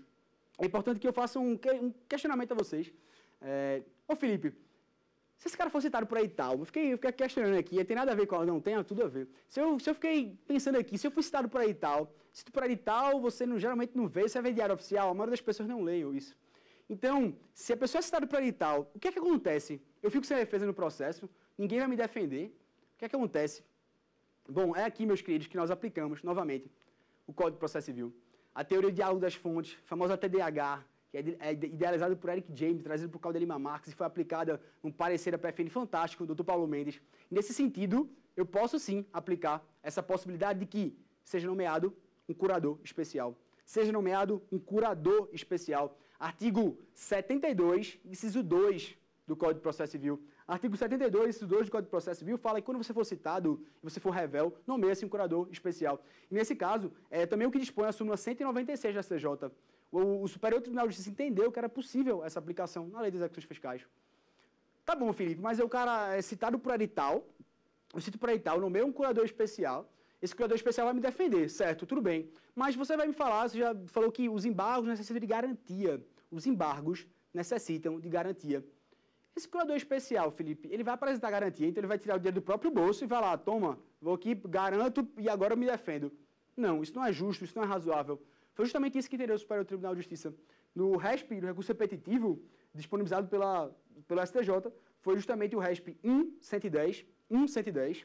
é importante que eu faça um, questionamento a vocês. É, ô, Felipe, se esse cara for citado por aí tal, eu fiquei, eu fiquei questionando aqui, tem nada a ver com. Não, tem tudo a ver. Se eu, se eu fiquei pensando aqui, se eu fui citado por aí tal, cito por aí tal, você não, geralmente não vê, você vê diário oficial, a maioria das pessoas não leem isso. Então, se a pessoa é citada por aí tal, o que é que acontece? Eu fico sem defesa no processo, ninguém vai me defender. O que é que acontece? Bom, é aqui, meus queridos, que nós aplicamos, novamente, o Código de Processo Civil. A teoria de diálogo das fontes, famosa TDAH, que é, é idealizada por Eric James, trazida por Claudio Lima Marques e foi aplicada num parecer da PFN fantástico, do Dr. Paulo Mendes. nesse sentido, eu posso sim aplicar essa possibilidade de que seja nomeado um curador especial. Seja nomeado um curador especial. Artigo 72, inciso 2 do Código de Processo Civil. Artigo 72, inciso 2 do Código de Processo Civil fala que quando você for citado e você for revel, nomeia-se um curador especial. E nesse caso, é também o que dispõe a súmula 196 da CJ o, o Superior Tribunal de Justiça entendeu que era possível essa aplicação na lei das execuções fiscais. Tá bom, Felipe, mas o cara é citado por edital, eu cito por edital, nomeio um curador especial, esse curador especial vai me defender, certo, tudo bem. Mas você vai me falar, você já falou que os embargos necessitam de garantia. Os embargos necessitam de garantia. Esse curador especial, Felipe, ele vai apresentar garantia, então ele vai tirar o dinheiro do próprio bolso e vai lá, toma, vou aqui, garanto e agora eu me defendo. Não, isso não é justo, isso não é razoável. Foi justamente isso que entendeu o Superior Tribunal de Justiça. No RESP, no recurso repetitivo, disponibilizado pela, pelo STJ, foi justamente o RESP 1.110, 1.110,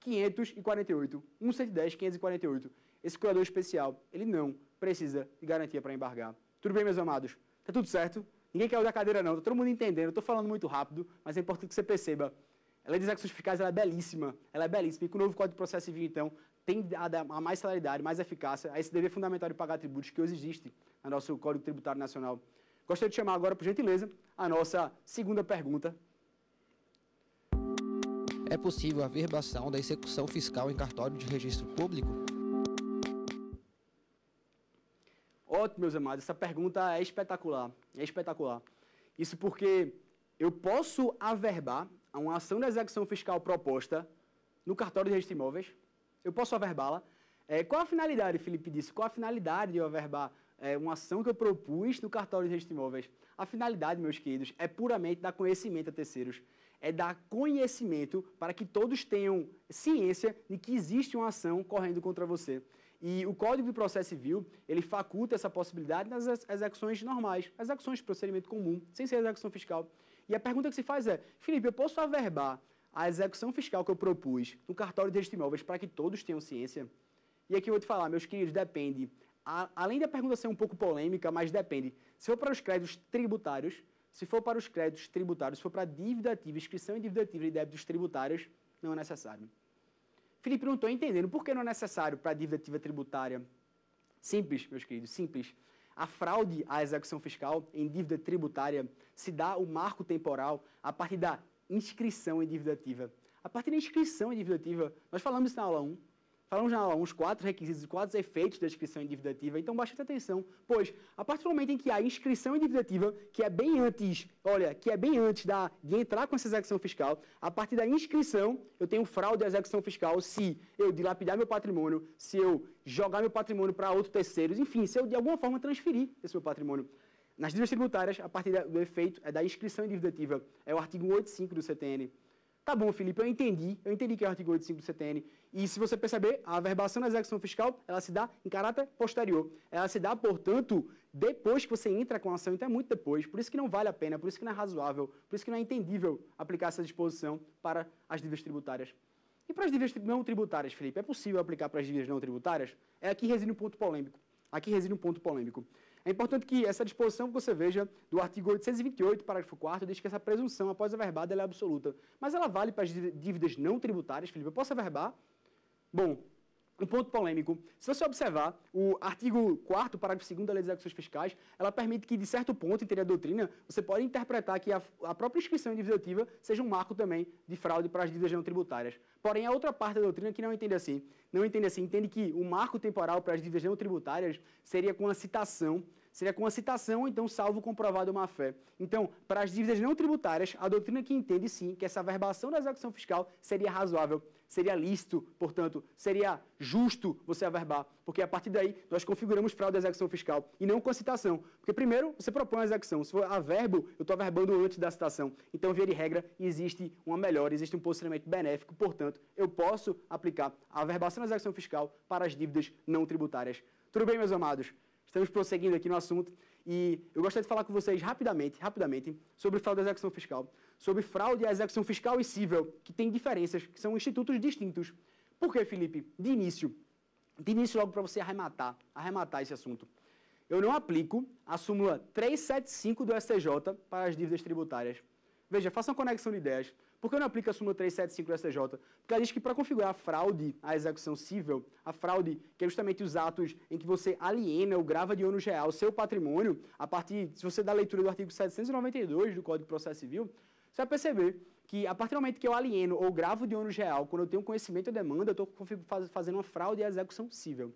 548, 1.110, 548. esse curador especial, ele não precisa de garantia para embargar. Tudo bem, meus amados? Tá tudo certo? Ninguém caiu da cadeira, não. Tá todo mundo entendendo. Estou falando muito rápido, mas é importante que você perceba. A lei das execuções fiscais ela é belíssima. Ela é belíssima. E com o novo Código de Processo Civil, então, tem a, mais celeridade, mais eficácia a esse dever fundamental de pagar tributos que hoje existe no nosso Código Tributário Nacional. Gostaria de chamar agora, por gentileza, a nossa segunda pergunta. É possível a verbação da execução fiscal em cartório de registro público? Ótimo, meus amados. Essa pergunta é espetacular. É espetacular. Isso porque eu posso averbar uma ação de execução fiscal proposta no cartório de registro de imóveis. Eu posso averbá-la. É, qual a finalidade, Felipe disse? Qual a finalidade de eu averbar é, uma ação que eu propus no cartório de registro de imóveis? A finalidade, meus queridos, é puramente dar conhecimento a terceiros. É dar conhecimento para que todos tenham ciência de que existe uma ação correndo contra você. E o Código de Processo Civil, ele faculta essa possibilidade nas execuções normais, execuções de procedimento comum, sem ser execução fiscal. E a pergunta que se faz é, Felipe, eu posso averbar a execução fiscal que eu propus no cartório de registro imóveis para que todos tenham ciência? E aqui eu vou te falar, meus queridos, depende. A, além da pergunta ser um pouco polêmica, mas depende. Se for para os créditos tributários, se for para os créditos tributários, se for para dívida ativa, inscrição em dívida ativa de débitos tributários, não é necessário. Felipe, não estou entendendo. Por que não é necessário para a dívida ativa tributária? Simples, meus queridos, simples. A fraude à execução fiscal em dívida tributária se dá o marco temporal a partir da inscrição em dívida ativa. A partir da inscrição em dívida ativa, nós falamos isso na aula 1, Falamos já uns quatro requisitos e quatro efeitos da inscrição em dívida ativa, então bastante atenção, pois a partir do momento em que há inscrição em dívida ativa, que é bem antes, olha, que é bem antes da, de entrar com essa execução fiscal, a partir da inscrição eu tenho fraude à execução fiscal se eu dilapidar meu patrimônio, se eu jogar meu patrimônio para outros terceiros, enfim, se eu de alguma forma transferir esse meu patrimônio. Nas dívidas tributárias, a partir do efeito é da inscrição em dívida ativa, é o artigo 185 do CTN. Tá bom, Felipe, eu entendi, eu entendi que é o artigo 85 do CTN. E se você perceber, a averbação da execução fiscal, ela se dá em caráter posterior. Ela se dá, portanto, depois que você entra com a ação, então é muito depois. Por isso que não vale a pena, por isso que não é razoável, por isso que não é entendível aplicar essa disposição para as dívidas tributárias. E para as dívidas não tributárias, Felipe, é possível aplicar para as dívidas não tributárias? É aqui reside um ponto polêmico. Aqui reside um ponto polêmico. É importante que essa disposição que você veja do artigo 828, parágrafo 4 diz que essa presunção após averbada é absoluta. Mas ela vale para as dívidas não tributárias, Felipe. Eu posso averbar? Bom, um ponto polêmico. Se você observar, o artigo 4 parágrafo 2 da Lei das Execuções Fiscais, ela permite que, de certo ponto, em teoria doutrina, você pode interpretar que a, a, própria inscrição em dívida ativa seja um marco também de fraude para as dívidas não tributárias. Porém, a outra parte da doutrina que não entende assim. Não entende assim, entende que o marco temporal para as dívidas não tributárias seria com a citação seria com a citação, então, salvo comprovado má fé. Então, para as dívidas não tributárias, a doutrina que entende sim que essa verbação da execução fiscal seria razoável, seria lícito, portanto, seria justo você averbar, porque a partir daí nós configuramos fraude da execução fiscal e não com a citação. Porque primeiro você propõe a execução, se for a verbo, eu estou averbando antes da citação. Então, via de regra, existe uma melhora, existe um posicionamento benéfico, portanto, eu posso aplicar a verbação da execução fiscal para as dívidas não tributárias. Tudo bem, meus amados? Estamos prosseguindo aqui no assunto e eu gostaria de falar com vocês rapidamente, rapidamente, sobre fraude à execução fiscal. Sobre fraude à execução fiscal e civil, que tem diferenças, que são institutos distintos. Por que, Felipe? De início, de início logo para você arrematar, arrematar esse assunto. Eu não aplico a súmula 375 do STJ para as dívidas tributárias. Veja, faça uma conexão de ideias. Por que não aplica a súmula 375 do STJ? Porque ela diz que para configurar a fraude à execução civil, a fraude, que é justamente os atos em que você aliena ou grava de ônus real seu patrimônio, a partir, se você dá a leitura do artigo 792 do Código de Processo Civil, você vai perceber que a partir do momento que eu alieno ou gravo de ônus real, quando eu tenho conhecimento da demanda, eu estou fazendo uma fraude à execução civil.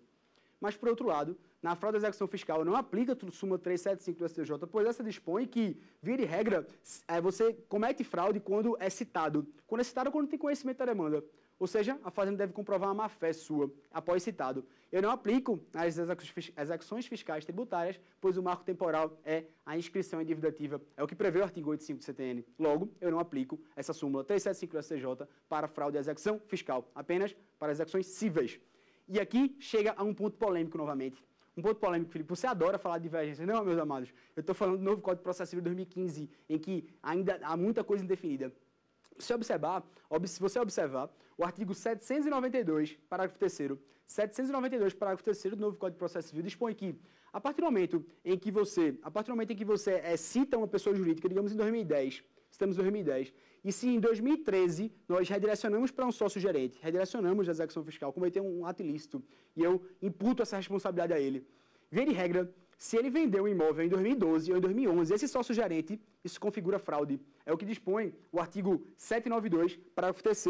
Mas, por outro lado, na fraude à execução fiscal não aplica a súmula 375 do STJ, pois essa dispõe que, via de regra, é, você comete fraude quando é citado. Quando é citado, quando tem conhecimento da demanda. Ou seja, a fazenda deve comprovar a má-fé sua, após citado. Eu não aplico as execuções fiscais tributárias, pois o marco temporal é a inscrição em dívida ativa. É o que prevê o artigo 85 do CTN. Logo, eu não aplico essa súmula 375 do STJ para fraude à execução fiscal, apenas para execuções cíveis. E aqui chega a um ponto polêmico novamente. Um ponto polêmico, Felipe. Você adora falar de divergência. Não, meus amados. Eu estou falando do novo Código de Processo Civil de 2015, em que ainda há muita coisa indefinida. Se, observar, se você observar o artigo 792, parágrafo 3 792, parágrafo 3 do novo Código de Processo Civil dispõe que, a partir do momento em que você, a partir do momento em que você é, cita uma pessoa jurídica, digamos em 2010, estamos em 2010, e se em 2013 nós redirecionamos para um sócio gerente, redirecionamos a execução fiscal, cometeu um ato ilícito, e eu imputo essa responsabilidade a ele, via de regra, se ele vendeu um imóvel em 2012 ou em 2011, esse sócio gerente, isso configura fraude. É o que dispõe o artigo 792, parágrafo 3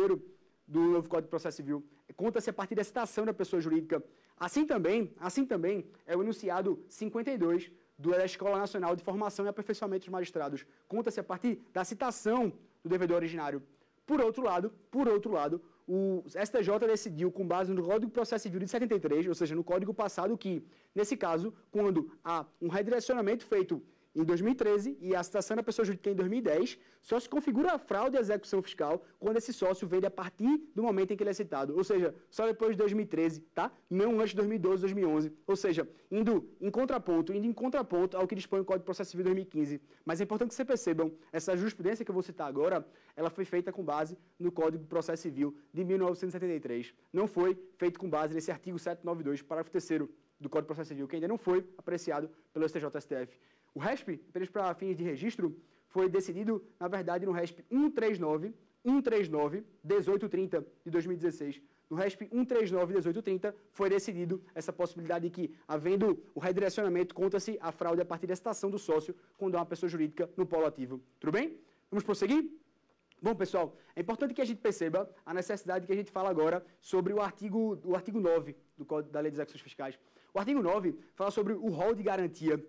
do novo Código de Processo Civil. Conta-se a partir da citação da pessoa jurídica. Assim também, assim também é o enunciado 52 da Escola Nacional de Formação e Aperfeiçoamento dos Magistrados. Conta-se a partir da citação do devedor originário. Por outro lado, por outro lado, o STJ decidiu, com base no Código de Processo Civil de 73, ou seja, no Código passado, que, nesse caso, quando há um redirecionamento feito em 2013 e a citação da pessoa jurídica em 2010, só se configura a fraude à execução fiscal quando esse sócio vende a partir do momento em que ele é citado. Ou seja, só depois de 2013, tá? Não antes de 2012, 2011. Ou seja, indo em contraponto, indo em contraponto ao que dispõe o Código de Processo Civil 2015. Mas é importante que vocês percebam, essa jurisprudência que eu vou citar agora, ela foi feita com base no Código de Processo Civil de 1973. Não foi feito com base nesse artigo 792, parágrafo 3 do Código de Processo Civil, que ainda não foi apreciado pelo STJ-STF. O RESP, apenas para fins de registro, foi decidido, na verdade, no RESP 139, 139, 1830 de 2016. No RESP 139, 1830, foi decidido essa possibilidade de que, havendo o redirecionamento, conta-se a fraude a partir da citação do sócio quando há uma pessoa jurídica no polo ativo. Tudo bem? Vamos prosseguir? Bom, pessoal, é importante que a gente perceba a necessidade que a gente fala agora sobre o artigo, o artigo 9 do Código da Lei das Execuções Fiscais. O artigo 9 fala sobre o rol de garantia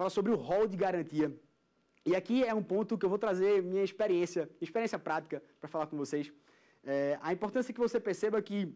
fala sobre o rol de garantia. E aqui é um ponto que eu vou trazer minha experiência, experiência prática, para falar com vocês. É, a importância que você perceba que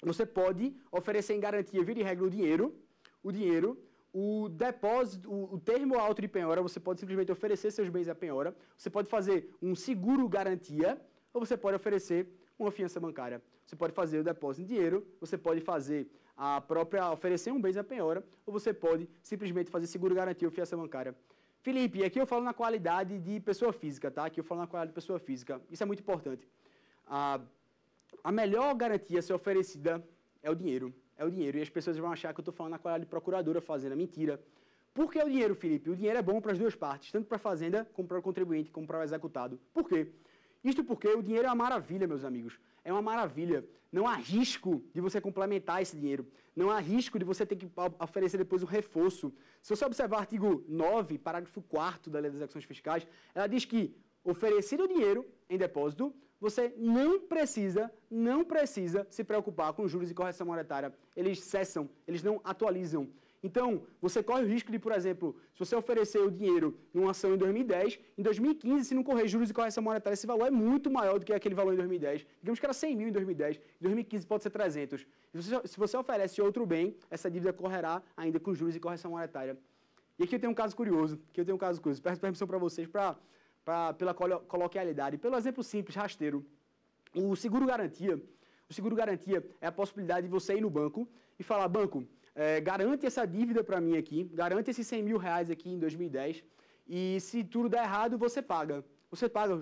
você pode oferecer em garantia, via de regra, o dinheiro, o dinheiro, o depósito, o, o termo alto de penhora, você pode simplesmente oferecer seus bens à penhora, você pode fazer um seguro garantia, ou você pode oferecer uma fiança bancária. Você pode fazer o depósito de dinheiro, você pode fazer a própria oferecer um bem à penhora, ou você pode simplesmente fazer seguro garantia ou fiança bancária. Felipe, aqui eu falo na qualidade de pessoa física, tá? Aqui eu falo na qualidade de pessoa física. Isso é muito importante. A, a melhor garantia a ser oferecida é o dinheiro. É o dinheiro. E as pessoas vão achar que eu estou falando na qualidade de procuradora fazenda. Mentira. Por que o dinheiro, Felipe? O dinheiro é bom para as duas partes, tanto para a fazenda como para o contribuinte, como para o executado. Por quê? Isto porque o dinheiro é uma maravilha, meus amigos. É uma maravilha. Não há risco de você complementar esse dinheiro. Não há risco de você ter que oferecer depois um reforço. Se você observar o artigo 9, parágrafo 4 da Lei das Ações Fiscais, ela diz que oferecido o dinheiro em depósito, você não precisa, não precisa se preocupar com juros e correção monetária. Eles cessam, eles não atualizam. Então, você corre o risco de, por exemplo, se você oferecer o dinheiro numa ação em 2010, em 2015, se não correr juros e correção monetária, esse valor é muito maior do que aquele valor em 2010. Digamos que era 100 mil em 2010, em 2015 pode ser 300. Se você oferece outro bem, essa dívida correrá ainda com juros e correção monetária. E aqui eu tenho um caso curioso, aqui eu tenho um caso curioso. Peço permissão para vocês, pra, pra, pela coloquialidade, pelo exemplo simples, rasteiro. O seguro garantia, o seguro garantia é a possibilidade de você ir no banco e falar, banco, é, garante essa dívida para mim aqui, garante esses 100 mil reais aqui em 2010, e se tudo der errado, você paga. Você paga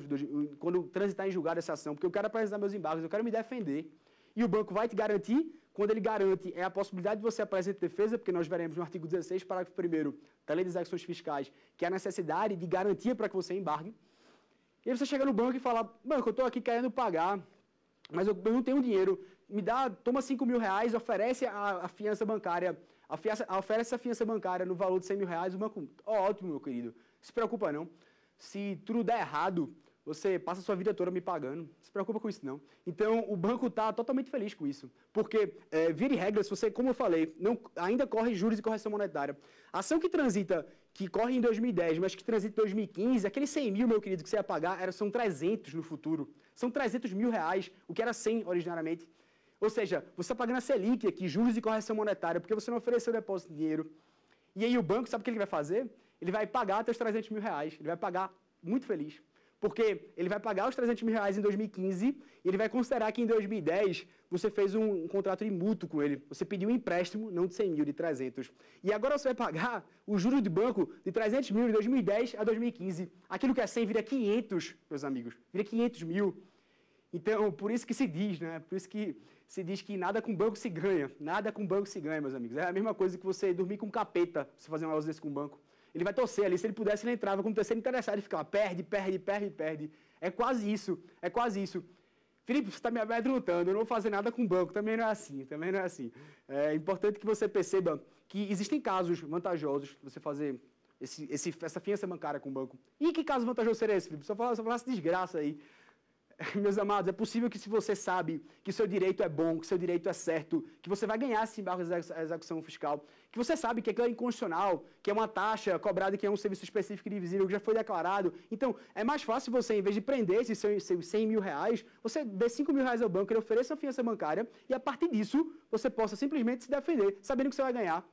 quando transitar em julgado essa ação, porque eu quero apresentar meus embargos, eu quero me defender. E o banco vai te garantir, quando ele garante, é a possibilidade de você apresentar defesa, porque nós veremos no artigo 16, parágrafo 1 da Lei das Ações Fiscais, que é a necessidade de garantia para que você embargue. E aí você chega no banco e fala, banco, eu estou aqui querendo pagar, mas eu, não tenho dinheiro me dá, toma 5 mil reais, oferece a, a fiança bancária, a fiança, oferece a fiança bancária no valor de 100 mil reais, o banco, ó, ótimo, meu querido, se preocupa não. Se tudo der errado, você passa a sua vida toda me pagando. Se preocupa com isso, não. Então, o banco está totalmente feliz com isso. Porque, é, vira e regra, se você, como eu falei, não, ainda corre juros e correção monetária. Ação que transita, que corre em 2010, mas que transita em 2015, aqueles 100 mil, meu querido, que você ia pagar, era, são 300 no futuro. São 300 mil reais, o que era 100 originariamente. Ou seja, você está pagando a Selic aqui, juros e correção monetária, porque você não ofereceu depósito de dinheiro. E aí o banco, sabe o que ele vai fazer? Ele vai pagar até os 300 mil reais. Ele vai pagar muito feliz. Porque ele vai pagar os 300 mil reais em 2015 e ele vai considerar que em 2010 você fez um, um contrato de mútuo com ele. Você pediu um empréstimo, não de 100 mil, de 300. E agora você vai pagar o juros de banco de 300 mil de 2010 a 2015. Aquilo que é 100 vira 500, meus amigos. Vira 500 mil. Então, por isso que se diz, né? Por isso que se diz que nada com banco se ganha. Nada com banco se ganha, meus amigos. É a mesma coisa que você dormir com um capeta, você fazer um negócio desse com banco. Ele vai torcer ali. Se ele pudesse, ele entrava como terceiro interessado e ficava perde, perde, perde, perde. É quase isso. É quase isso. Felipe, você está me amedrontando, eu não vou fazer nada com banco. Também não é assim, também não é assim. É importante que você perceba que existem casos vantajosos você fazer esse, esse, essa fiança bancária com o banco. E que caso vantajoso seria esse, Felipe? Só falasse, só falasse desgraça aí. meus amados, é possível que se você sabe que seu direito é bom, que seu direito é certo, que você vai ganhar esse embargo de execução fiscal, que você sabe que aquilo é inconstitucional, que é uma taxa cobrada, que é um serviço específico e divisível, que já foi declarado. Então, é mais fácil você, em vez de prender esses seus 100 mil reais, você dê 5 mil reais ao banco, ele ofereça a fiança bancária e, a partir disso, você possa simplesmente se defender, sabendo que você vai ganhar.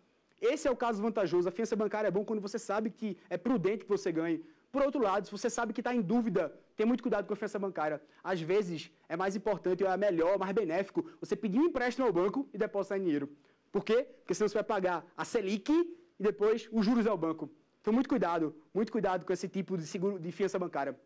Esse é o caso vantajoso. A fiança bancária é bom quando você sabe que é prudente que você ganhe. Por outro lado, se você sabe que está em dúvida, tenha muito cuidado com a fiança bancária. Às vezes, é mais importante, ou é melhor, mais benéfico, você pedir um empréstimo ao banco e depositar em dinheiro. Por quê? Porque senão você vai pagar a Selic e depois os juros ao banco. Então, muito cuidado, muito cuidado com esse tipo de, seguro, de fiança bancária.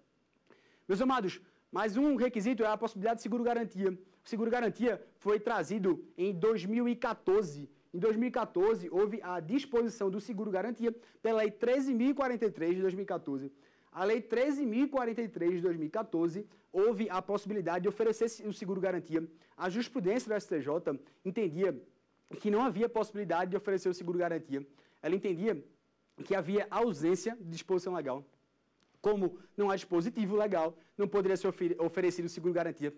Meus amados, mais um requisito é a possibilidade de seguro-garantia. O seguro-garantia foi trazido em 2014 em 2014, houve a disposição do seguro-garantia pela Lei 13.043 de 2014. A Lei 13.043 de 2014 houve a possibilidade de oferecer o seguro-garantia. A jurisprudência do STJ entendia que não havia possibilidade de oferecer o seguro-garantia. Ela entendia que havia ausência de disposição legal. Como não há dispositivo legal, não poderia ser oferecido o seguro-garantia.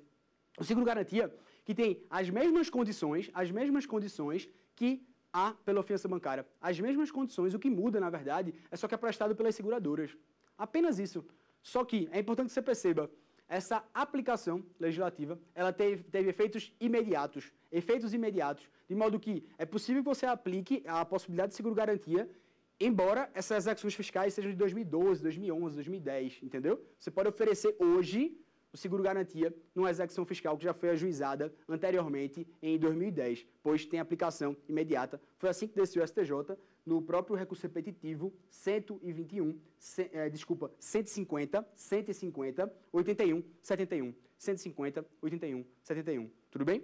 O seguro-garantia que tem as mesmas condições, as mesmas condições que há pela fiança bancária. As mesmas condições, o que muda, na verdade, é só que é prestado pelas seguradoras. Apenas isso. Só que é importante que você perceba, essa aplicação legislativa, ela teve, teve efeitos imediatos, efeitos imediatos, de modo que é possível que você aplique a possibilidade de seguro-garantia, embora essas execuções fiscais sejam de 2012, 2011, 2010, entendeu? Você pode oferecer hoje o seguro-garantia numa execução fiscal que já foi ajuizada anteriormente em 2010, pois tem aplicação imediata. Foi assim que decidiu o STJ no próprio recurso repetitivo 121, c, é, desculpa, 150, 150, 81, 71. 150, 81, 71. Tudo bem?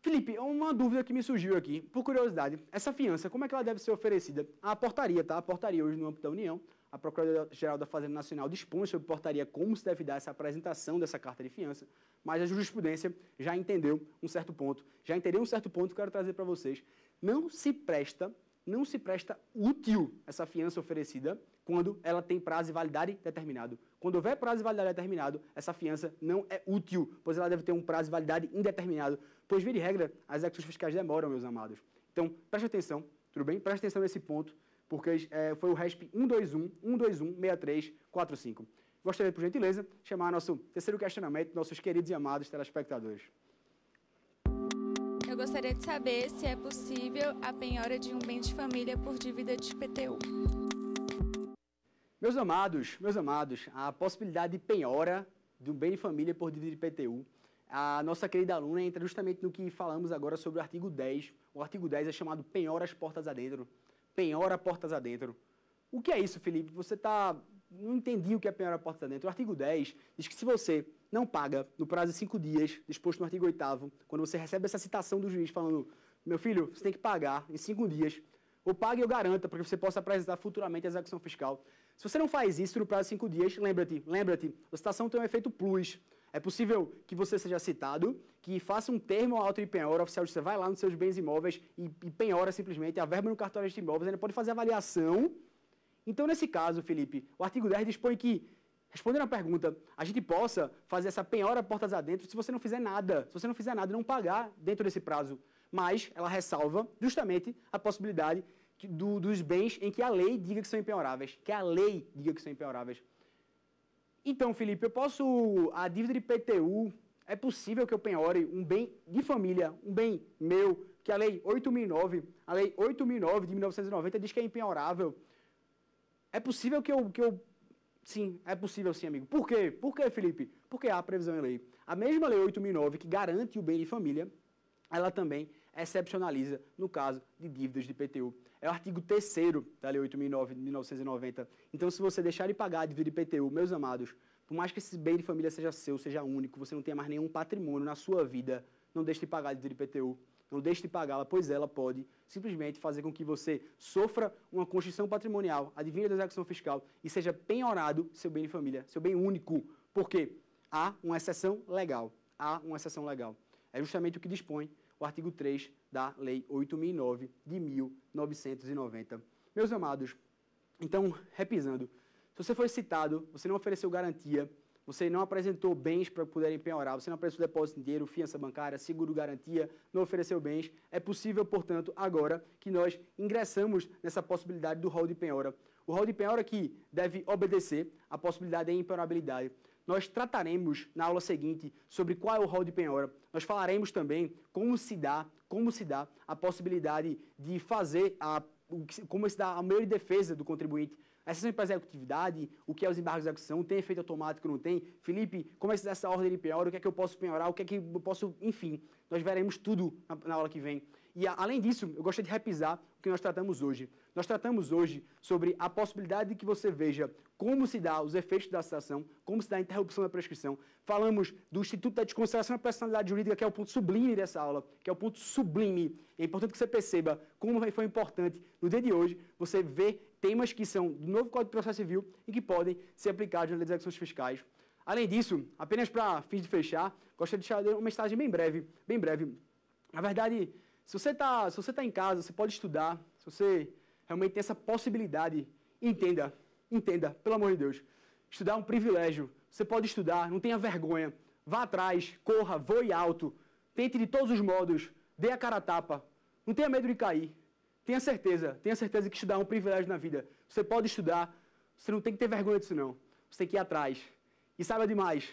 Felipe, uma dúvida que me surgiu aqui, por curiosidade. Essa fiança, como é que ela deve ser oferecida? A portaria, tá? A portaria hoje no âmbito da União, a Procuradoria-Geral da Fazenda Nacional dispõe sobre portaria como se deve dar essa apresentação dessa carta de fiança, mas a jurisprudência já entendeu um certo ponto, já entendeu um certo ponto que eu quero trazer para vocês. Não se presta, não se presta útil essa fiança oferecida quando ela tem prazo de validade determinado. Quando houver prazo de validade determinado, essa fiança não é útil, pois ela deve ter um prazo de validade indeterminado, pois, via de regra, as execuções fiscais demoram, meus amados. Então, preste atenção, tudo bem? Preste atenção nesse ponto porque é, foi o RESP 121 121 6345. Gostaria, por gentileza, de chamar nosso terceiro questionamento, nossos queridos e amados telespectadores. Eu gostaria de saber se é possível a penhora de um bem de família por dívida de IPTU. Meus amados, meus amados, a possibilidade de penhora de um bem de família por dívida de IPTU, a nossa querida aluna entra justamente no que falamos agora sobre o artigo 10. O artigo 10 é chamado penhoras portas adentro penhora portas adentro. O que é isso, Felipe? Você está. Não entendi o que é penhora portas adentro. O artigo 10 diz que se você não paga no prazo de cinco dias, disposto no artigo 8, quando você recebe essa citação do juiz falando, meu filho, você tem que pagar em cinco dias, ou pague ou garanta, para que você possa apresentar futuramente a execução fiscal. Se você não faz isso no prazo de cinco dias, lembra-te, lembra-te, a citação tem um efeito plus. É possível que você seja citado, que faça um termo ao auto de penhora oficial, você vai lá nos seus bens imóveis e, e penhora simplesmente a verba no cartório de imóveis, ainda pode fazer avaliação. Então, nesse caso, Felipe, o artigo 10 dispõe que, respondendo à pergunta, a gente possa fazer essa penhora portas adentro se você não fizer nada, se você não fizer nada não pagar dentro desse prazo. Mas ela ressalva justamente a possibilidade do, dos bens em que a lei diga que são impenhoráveis, que a lei diga que são impenhoráveis. Então, Felipe, eu posso. A dívida de PTU, é possível que eu penhore um bem de família, um bem meu, que a Lei 8009, a Lei 8009 de 1990 diz que é impenhorável. É possível que eu, que eu Sim, é possível sim, amigo. Por quê? Por quê, Felipe? Porque há previsão em lei. A mesma lei 8009 que garante o bem de família, ela também excepcionaliza no caso de dívidas de IPTU. É o artigo 3 da Lei 8.009 de 1990. Então, se você deixar de pagar a dívida de IPTU, meus amados, por mais que esse bem de família seja seu, seja único, você não tenha mais nenhum patrimônio na sua vida, não deixe de pagar a dívida de IPTU. Não deixe de pagá-la, pois ela pode simplesmente fazer com que você sofra uma constituição patrimonial, adivinha da execução fiscal, e seja penhorado seu bem de família, seu bem único. Por quê? Há uma exceção legal. Há uma exceção legal. É justamente o que dispõe o artigo 3 da Lei 8.009 de 1990. Meus amados, então, repisando, se você foi citado, você não ofereceu garantia, você não apresentou bens para poderem penhorar, você não apresentou depósito inteiro, fiança bancária, seguro garantia, não ofereceu bens, é possível, portanto, agora que nós ingressamos nessa possibilidade do rol de penhora. O rol de penhora que deve obedecer à possibilidade de impenhorabilidade. Nós trataremos na aula seguinte sobre qual é o rol de penhora. Nós falaremos também como se dá, como se dá a possibilidade de fazer a como se dá a maior defesa do contribuinte a exceção para executividade, o que é os embargos de execução, tem efeito automático, não tem? Felipe, como é que essa ordem de penhora, o que é que eu posso penhorar, o que é que eu posso... Enfim, nós veremos tudo na, na aula que vem. E, além disso, eu gostaria de repisar o que nós tratamos hoje. Nós tratamos hoje sobre a possibilidade de que você veja como se dá os efeitos da citação, como se dá a interrupção da prescrição. Falamos do Instituto da Desconsideração da Personalidade Jurídica, que é o ponto sublime dessa aula, que é o ponto sublime. É importante que você perceba como foi importante, no dia de hoje, você ver temas que são do novo Código de Processo Civil e que podem ser aplicados nas execuções fiscais. Além disso, apenas para fins de fechar, gostaria de deixar uma mensagem bem breve, bem breve. Na verdade, se você está tá em casa, você pode estudar, se você realmente tem essa possibilidade, entenda, entenda, pelo amor de Deus. Estudar é um privilégio. Você pode estudar, não tenha vergonha. Vá atrás, corra, voe alto. Tente de todos os modos, dê a cara a tapa. Não tenha medo de cair. Tenha certeza, tenha certeza que estudar é um privilégio na vida. Você pode estudar, você não tem que ter vergonha disso não. Você tem que ir atrás. E saiba demais,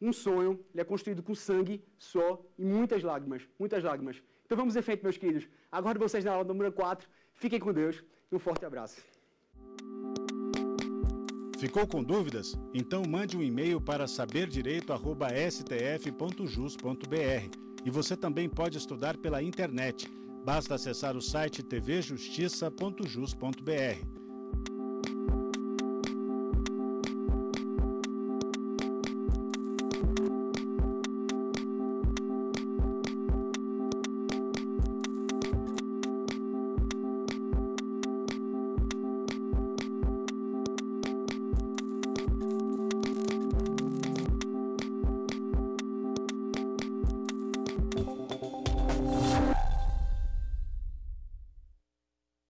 um sonho ele é construído com sangue, só e muitas lágrimas, muitas lágrimas. Então vamos em frente, meus queridos. Aguardo vocês na aula número 4. Fiquem com Deus e um forte abraço. Ficou com dúvidas? Então mande um e-mail para saberdireito.stf.jus.br. E você também pode estudar pela internet. Basta acessar o site tvjustiça.jus.br.